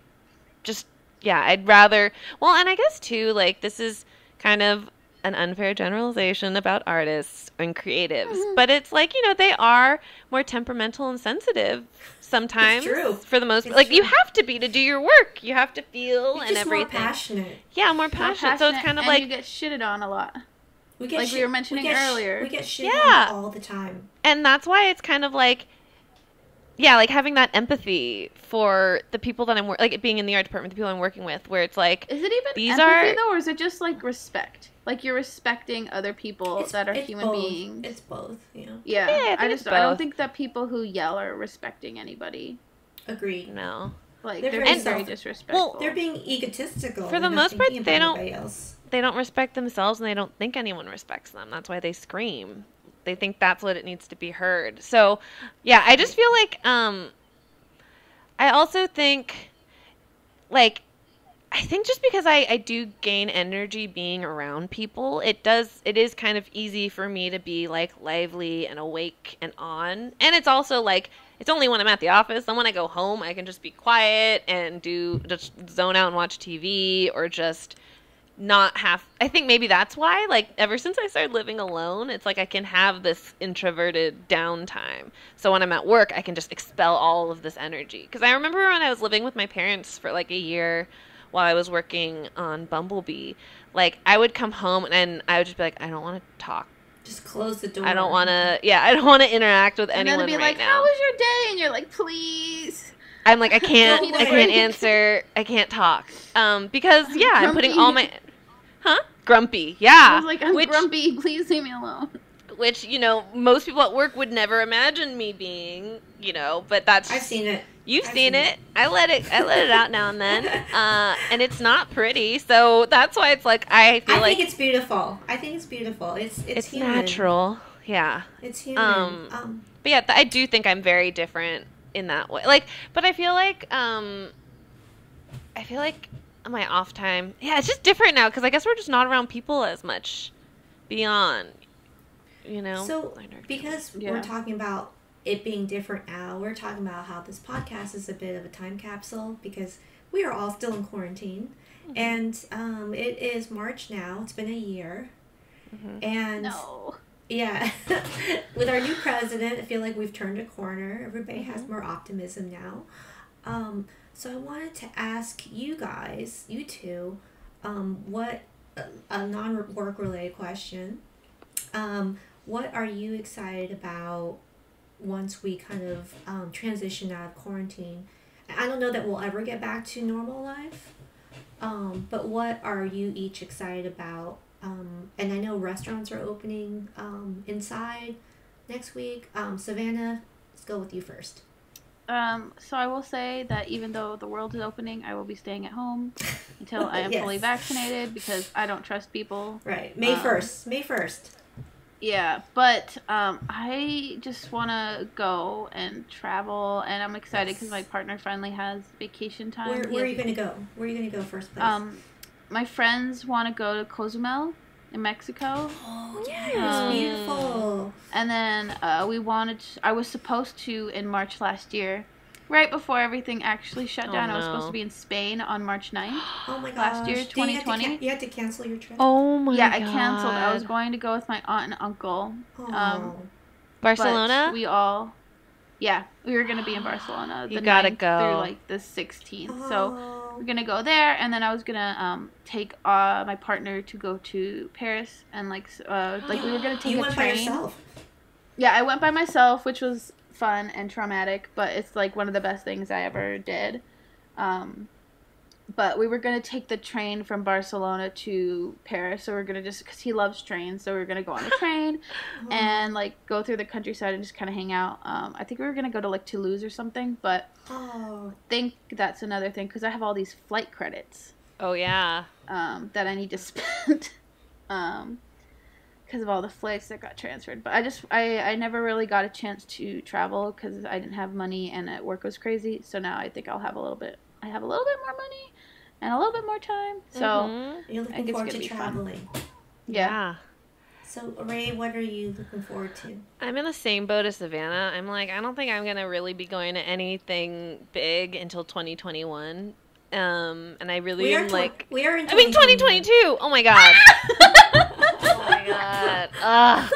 just yeah, I'd rather. Well, and I guess too, like this is kind of an unfair generalization about artists and creatives, Mm-hmm. but it's like you know they are more temperamental and sensitive sometimes. true. For the most, It's like you have to be to do your work. You have to feel You're and just more everything. passionate. Yeah, more More passionate. So it's kind of and like you get shitted on a lot. We get Like we were mentioning get sh- earlier. we get shit Yeah. on all the time. and that's why it's kind of like yeah like having that empathy for the people that i'm wor- like being in the art department the people i'm working with where it's like Is it even These empathy are- though, or is it just like respect? Like you're respecting other people It's- that are human both. beings. It's both. You know. yeah, Yeah, I I just I don't think that people who yell are respecting anybody. Agreed. no Like They're they're, very being very self- disrespectful. They're being egotistical. For the most part, they don't- Else. They don't respect themselves and they don't think anyone respects them that's why they scream they think that's what it needs to be heard so yeah i just feel like um i also think like I think just because I, I do gain energy being around people, it does it is kind of easy for me to be like lively and awake and on. And it's also like it's only when I'm at the office. And when I go home, I can just be quiet and do just zone out and watch TV or just not have I think maybe that's why like ever since I started living alone, it's like I can have this introverted downtime. So when I'm at work, I can just expel all of this energy. Cuz I remember when I was living with my parents for like a year while I was working on Bumblebee, like I would come home and I would just be like I don't want to talk. Just close the door. I don't want to yeah, I don't want to interact with and then anyone it'd be right like, now. "How was your day?" And you're like, "Please." I'm like I can't I can't answer. I can't talk. Um because yeah, I'm putting all my Huh? Grumpy. Yeah. I was like, "I'm Which- grumpy. Please leave me alone." which you know most people at work would never imagine me being you know but that's I've seen it. you've I've seen seen it i let it i let it out now and then uh and it's not pretty so that's why it's like i feel I like think it's beautiful. I think it's beautiful. It's it's, it's human. natural yeah It's human. Um, Um, but yeah i do think i'm very different in that way like but i feel like um i feel like on my off time yeah it's just different now because i guess we're just not around people as much beyond you know So, because Yeah. we're talking about it being different now, we're talking about how this podcast is a bit of a time capsule because we are all still in quarantine. Mm-hmm. And um, it is March now. It's been a year. Mhm. And No. yeah, with our new president, I feel like we've turned a corner. Everybody has Mm-hmm. more optimism now. Um, so I wanted to ask you guys, you two, um, what a, a non-work related question. Um, what are you excited about once we kind of um, transition out of quarantine? I don't know that we'll ever get back to normal life, um, but what are you each excited about? Um, and I know restaurants are opening um, inside next week. Um, Savanna, let's go with you first. Um, so I will say that even though the world is opening, I will be staying at home until I am Yes. fully vaccinated because I don't trust people. Right, May Um, 1st. May 1st. Yeah, but um, I just want to go and travel, and I'm excited because Yes. my partner finally has vacation time. Where, where are you going to go? Where are you going to go first, please? Um, my friends want to go to Cozumel in Mexico, oh, yeah, um, it's beautiful. and then uh, we wanted. I was supposed to in March last year, right before everything actually shut Oh, down. I was supposed to be in Spain on March 9th. Oh my gosh. last year, Did you have to 2020? You had to cancel your trip? oh my god. yeah, god I canceled. I was going to go with my aunt and uncle. Oh. um, barcelona But we all, yeah, we were gonna be in Barcelona. You gotta 9th go. through like the 16th. So Oh. We're gonna go there, and then I was gonna um take uh my partner to go to Paris, and like uh like we were gonna take you a went train. by yourself. Yeah, I went by myself, which was fun and traumatic, but it's like one of the best things I ever did. Um, but we were gonna take the train from Barcelona to Paris, so we're gonna just because he loves trains, so we are gonna go on the train Oh. and like go through the countryside and just kind of hang out. Um, I think we were gonna go to like Toulouse or something, but Oh, I think that's another thing because I have all these flight credits oh yeah um, that I need to spend um, because of all the flights that got transferred. But I just I I never really got a chance to travel because I didn't have money and at work was crazy. So now I think I'll have a little bit. I have a little bit more money and a little bit more time. So Mhm. you're looking think it's forward gonna to be fun. traveling. yeah. So, Rae, what are you looking forward to? I'm in the same boat as Savanna. I'm like, I don't think I'm gonna really be going to anything big until 2021. Um, and I really We are am tw- like. we are in. I mean, 2022. Oh my god. oh my god. Ugh.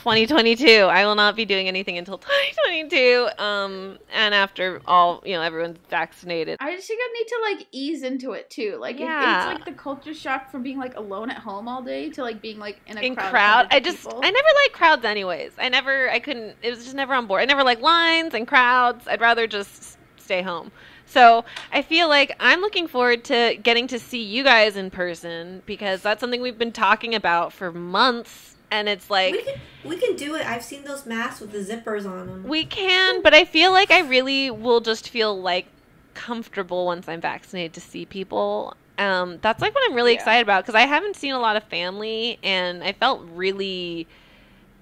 2022. I will not be doing anything until 2022. Um, and after all, you know, everyone's vaccinated. I just think I need to like ease into it too. Like it- it's like the culture shock from being like alone at home all day to like being like in a in crowd. crowd. I just people. I never like crowds anyways. I never I couldn't it was just never on board. I never like lines and crowds. I'd rather just stay home. So I feel like I'm looking forward to getting to see you guys in person because that's something we've been talking about for months and it's like we can we can do it. I've seen those masks with the zippers on them. we can, but I feel like I really will just feel like comfortable once I'm vaccinated to see people. Um, that's like what I'm really Yeah. excited about because I haven't seen a lot of family, and I felt really,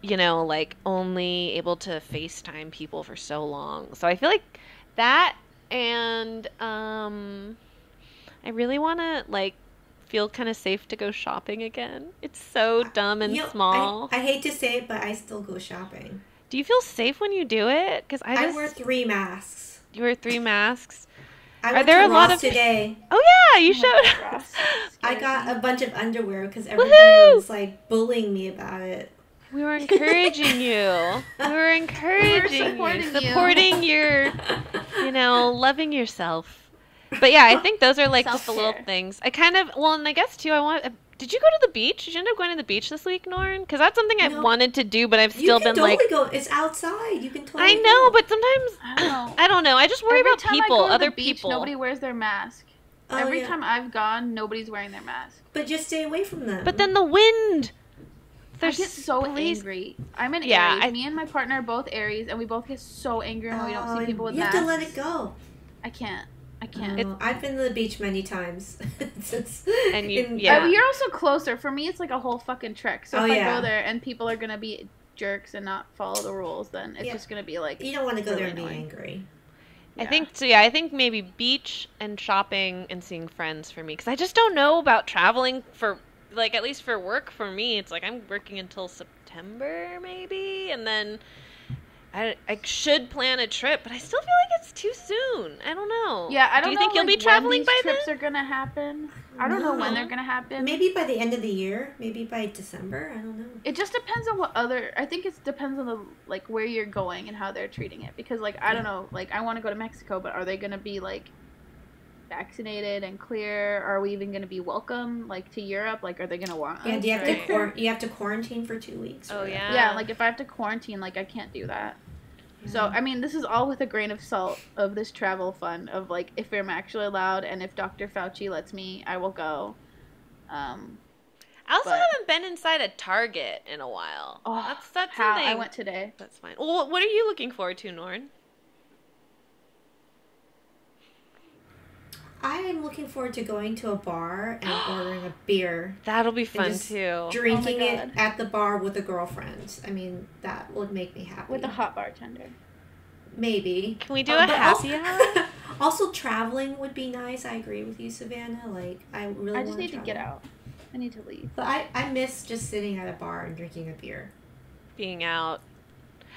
you know, like only able to FaceTime people for so long. So I feel like that, and um, I really want to like feel kind of safe to go shopping again. It's so uh, dumb and You know, small. I, I hate to say it, but I still go shopping. Do you feel safe when you do it? Because I I, wear three masks. you wear three masks. I Are there to a lot of- today. Oh yeah, you Oh showed. God, I got a bunch of underwear because everybody Woohoo! was like bullying me about it. we were encouraging you. We were encouraging supporting you, you. supporting your, you know, loving yourself. But yeah, I think those are like just the little things. I kind of well, and I guess too. I want. uh, Did you go to the beach? Did you end up going to the beach this week, Norn? Because that's something I've No. wanted to do, but I've still been totally like. go. It's outside. You can totally. I know, go. but sometimes I don't know. I don't know. I just worry Every about time I people, go to the other beach, people. Nobody wears their mask. Oh, Every yeah. time I've gone, nobody's wearing their mask. But just stay away from them. But then the wind. I There's get so police- angry. I'm an Yeah, Aries. I- Me and my partner are both Aries, and we both get so angry when we don't Oh, see people with you masks. have to let it go. I can't. I can't. Oh, I've been to the beach many times. Since, And you- in- yeah. Uh, you're also closer. For me, it's like a whole fucking trek. So Oh, if I yeah. go there and people are gonna be jerks and not follow the rules, then it's Yeah. just gonna be like. You don't want to go there Really and be annoying. angry. I yeah. think so. Yeah, I think maybe beach and shopping and seeing friends for me because I just don't know about traveling for like at least for work for me. It's like I'm working until September maybe, and then I I should plan a trip, but I still feel like it's too soon. I don't know. Yeah, I don't Do you know. think you'll like, be traveling when by these then? trips are gonna happen. I don't know when they're gonna happen. Maybe by the end of the year. Maybe by December. I don't know. It just depends on what other. I think it depends on the like where you're going and how they're treating it. Because like I don't know, like I want to go to Mexico, but are they gonna be like vaccinated and clear? Are we even gonna be welcome like to Europe? Like are they gonna want? Yeah, us, you have right? to quar- you have to quarantine for two weeks? Oh or- yeah. Yeah, like if I have to quarantine, like I can't do that. So I mean, this is all with a grain of salt of this travel fund of like if I'm actually allowed and if Dr. Fauci lets me, I will go. Um, I also but- haven't been inside a Target in a while. oh, that's that's how something. I went today. That's fine. Well, what- what are you looking forward to, Norn? I am looking forward to going to a bar and ordering a beer, That'll be fun just too. drinking it at the bar with a girlfriend. I mean, that would make me happy. With a hot bartender. Maybe. Can we do Uh, a but happy hour? also, traveling would be nice. I agree with you, Savanna. Like, I really I just wanna need to get out. I need to leave. But I, I miss just sitting at a bar and drinking a beer. being out.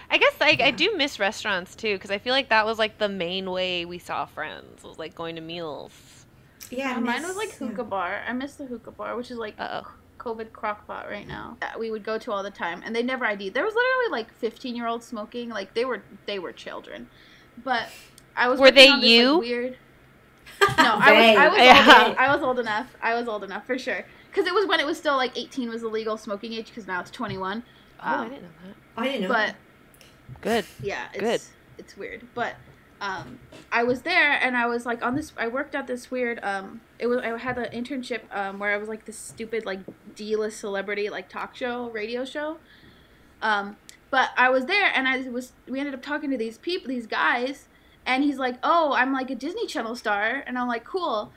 I guess I, I do miss restaurants too because I feel like that was like the main way we saw friends was like going to meals. Yeah, I Uh, mine was like yeah. hookah bar. I miss the hookah bar, which is like oh. COVID crockpot right now. That we would go to all the time, and they never ID. There was literally like 15 year olds smoking. Like they were they were children, but I was. Were they on this, like, you? weird. No, I was. I was, Yeah. old, I was old enough. I was old enough for sure. Because it was when it was still like 18 was the legal smoking age. Because now it's 21. Oh, I Um, didn't know that. I didn't know. But Good. yeah, it's, Good. It's weird, but um, I was there and I was like on this. I worked at this weird. Um, it was I had an internship um, where I was like this stupid like D-list celebrity like talk show radio show. Um, but I was there and I was we ended up talking to these people, these guys, and he's like, "Oh, I'm like a Disney Channel star," and I'm like, "Cool.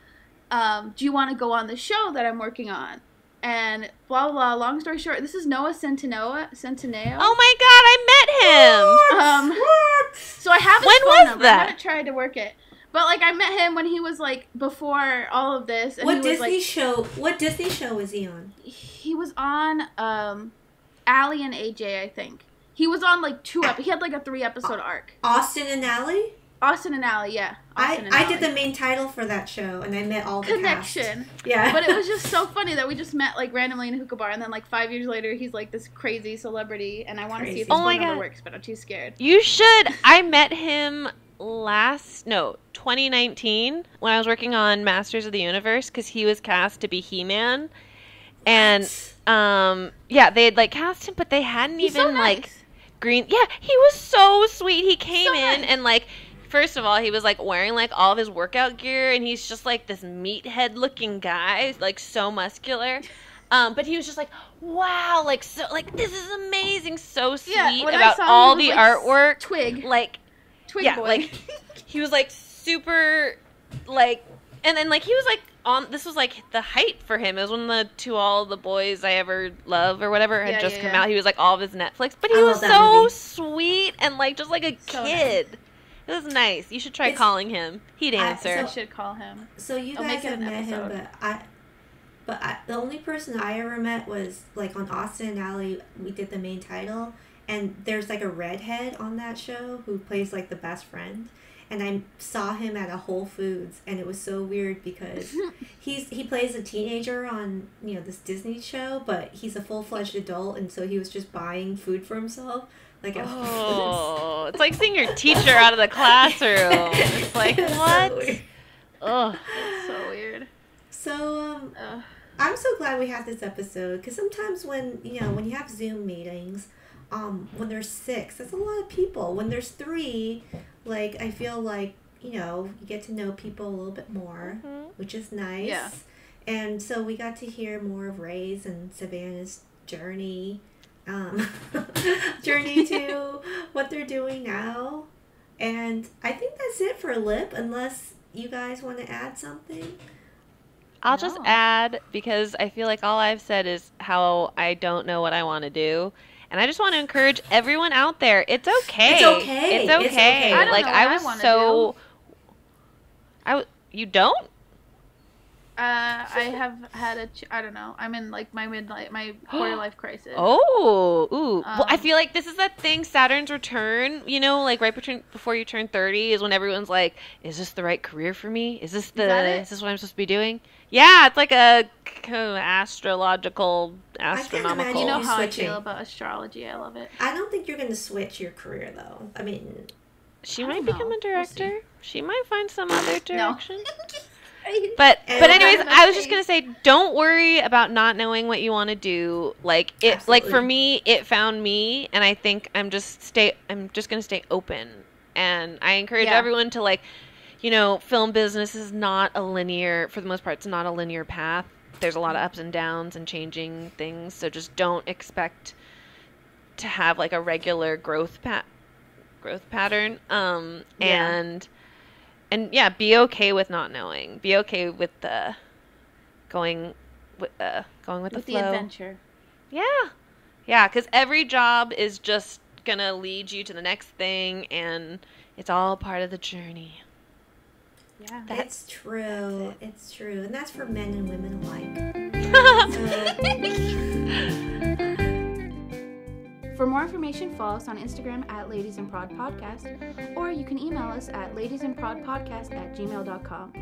Um, do you want to go on the show that I'm working on?" And blah blah. blah. Long story short, this is Noah Centineo. Centineo. Oh my god, I met him. Um, What? so I have his When phone was number. that? I haven't tried to work it, but like I met him when he was like before all of this, and What he was Disney like show? What Disney show was he on? he was on um, Allie and AJ, I think. He was on like two ep. He had like a three episode arc. Austin and Ally. Austin and Ally, yeah. I, Austin and I Ally. did the main title for that show, and I met all the connection. Cast. Yeah, but it was just so funny that we just met like randomly in a hookah bar, and then like five years later, he's like this crazy celebrity, and I want to see if Crazy. Oh my one ever God. works, but I'm too scared. You should. I met him last no 2019 when I was working on Masters of the Universe because he was cast to be He Man, and um yeah they had like cast him, but they hadn't He's even so nice. like green. Yeah, he was so sweet. He came So in nice. and like. First of all, he was like wearing like all of his workout gear, and he's just like this meathead looking guy, like so muscular. Um, but he was just like, wow, like so, like this is amazing, so sweet Yeah, about him, all the like, artwork, Twig, like twig yeah, boy. like he was like super like and then like he was like on this was like the height for him. It was when the to all the boys I ever love or whatever had Yeah, just yeah, come yeah. out. He was like all of his Netflix. But he I was so movie. sweet and like just like a So nice. Kid. It was nice. You should try It's- calling him. He'd I- answer. I should call him. So you I'll guys have an met him, but I, but I, the only person I ever met was like on Austin and Ally. We did the main title, and there's like a redhead on that show who plays like the best friend. And I saw him at a Whole Foods, and it was so weird because he's he plays a teenager on you know this Disney show, but he's a full fledged adult, and so he was just buying food for himself, like at Whole Oh, it's like seeing your teacher out of the classroom. It's like It was so what? Oh, so weird. So um, Ugh. I'm so glad we had this episode because sometimes when you know when you have Zoom meetings, um, when there's six, that's a lot of people. When there's three, like I feel like you know you get to know people a little bit more, Mhm. which is nice. Yeah. And so we got to hear more of Rae's and Savanna's journey, um, journey to what they're doing now. And I think that's it for LIPP, unless you guys want to add something. I'll just add because I feel like all I've said is how I don't know what I want to do. And I just want to encourage everyone out there. It's okay. It's okay. It's It's okay. okay. I don't like know I what I was wanna so I w- you don't? Uh, I have had a. Ch- I don't know. I'm in like my midlife, my quarter life crisis. Oh, ooh. well, I Um, feel like this is that thing Saturn's return, you know, like right between, before you turn 30 is when everyone's like, is this the right career for me? Is this the that it? is this what I'm supposed to be doing? Yeah, it's like a k- astrological imagine astronomical. You know you how I switching. feel about astrology. I love it. I don't think you're going to switch your career though. I mean, She I might become know. a We'll director. she might find some other No. direction. But And but anyways, I was just gonna say, don't worry about not knowing what you want to do. Like it, like for me, it found me, and I think I'm just stay. I'm just gonna stay open, and I encourage Yeah. everyone to like, you know, film business is not a linear. For the most part, it's not a linear path. There's a lot of ups and downs and changing things. So just don't expect to have like a regular growth pat growth pattern. Um Yeah. and and yeah, be okay with not knowing. Be okay with the going with uh going with, With the the adventure. Yeah. Yeah, cuz every job is just going to lead you to the next thing and it's all part of the journey. Yeah. it's true. It's true. And that's for men and women alike. For more information, follow us on Instagram at Ladies in Prod Podcast, or you can email us at ladiesinprodpodcast at gmail.com.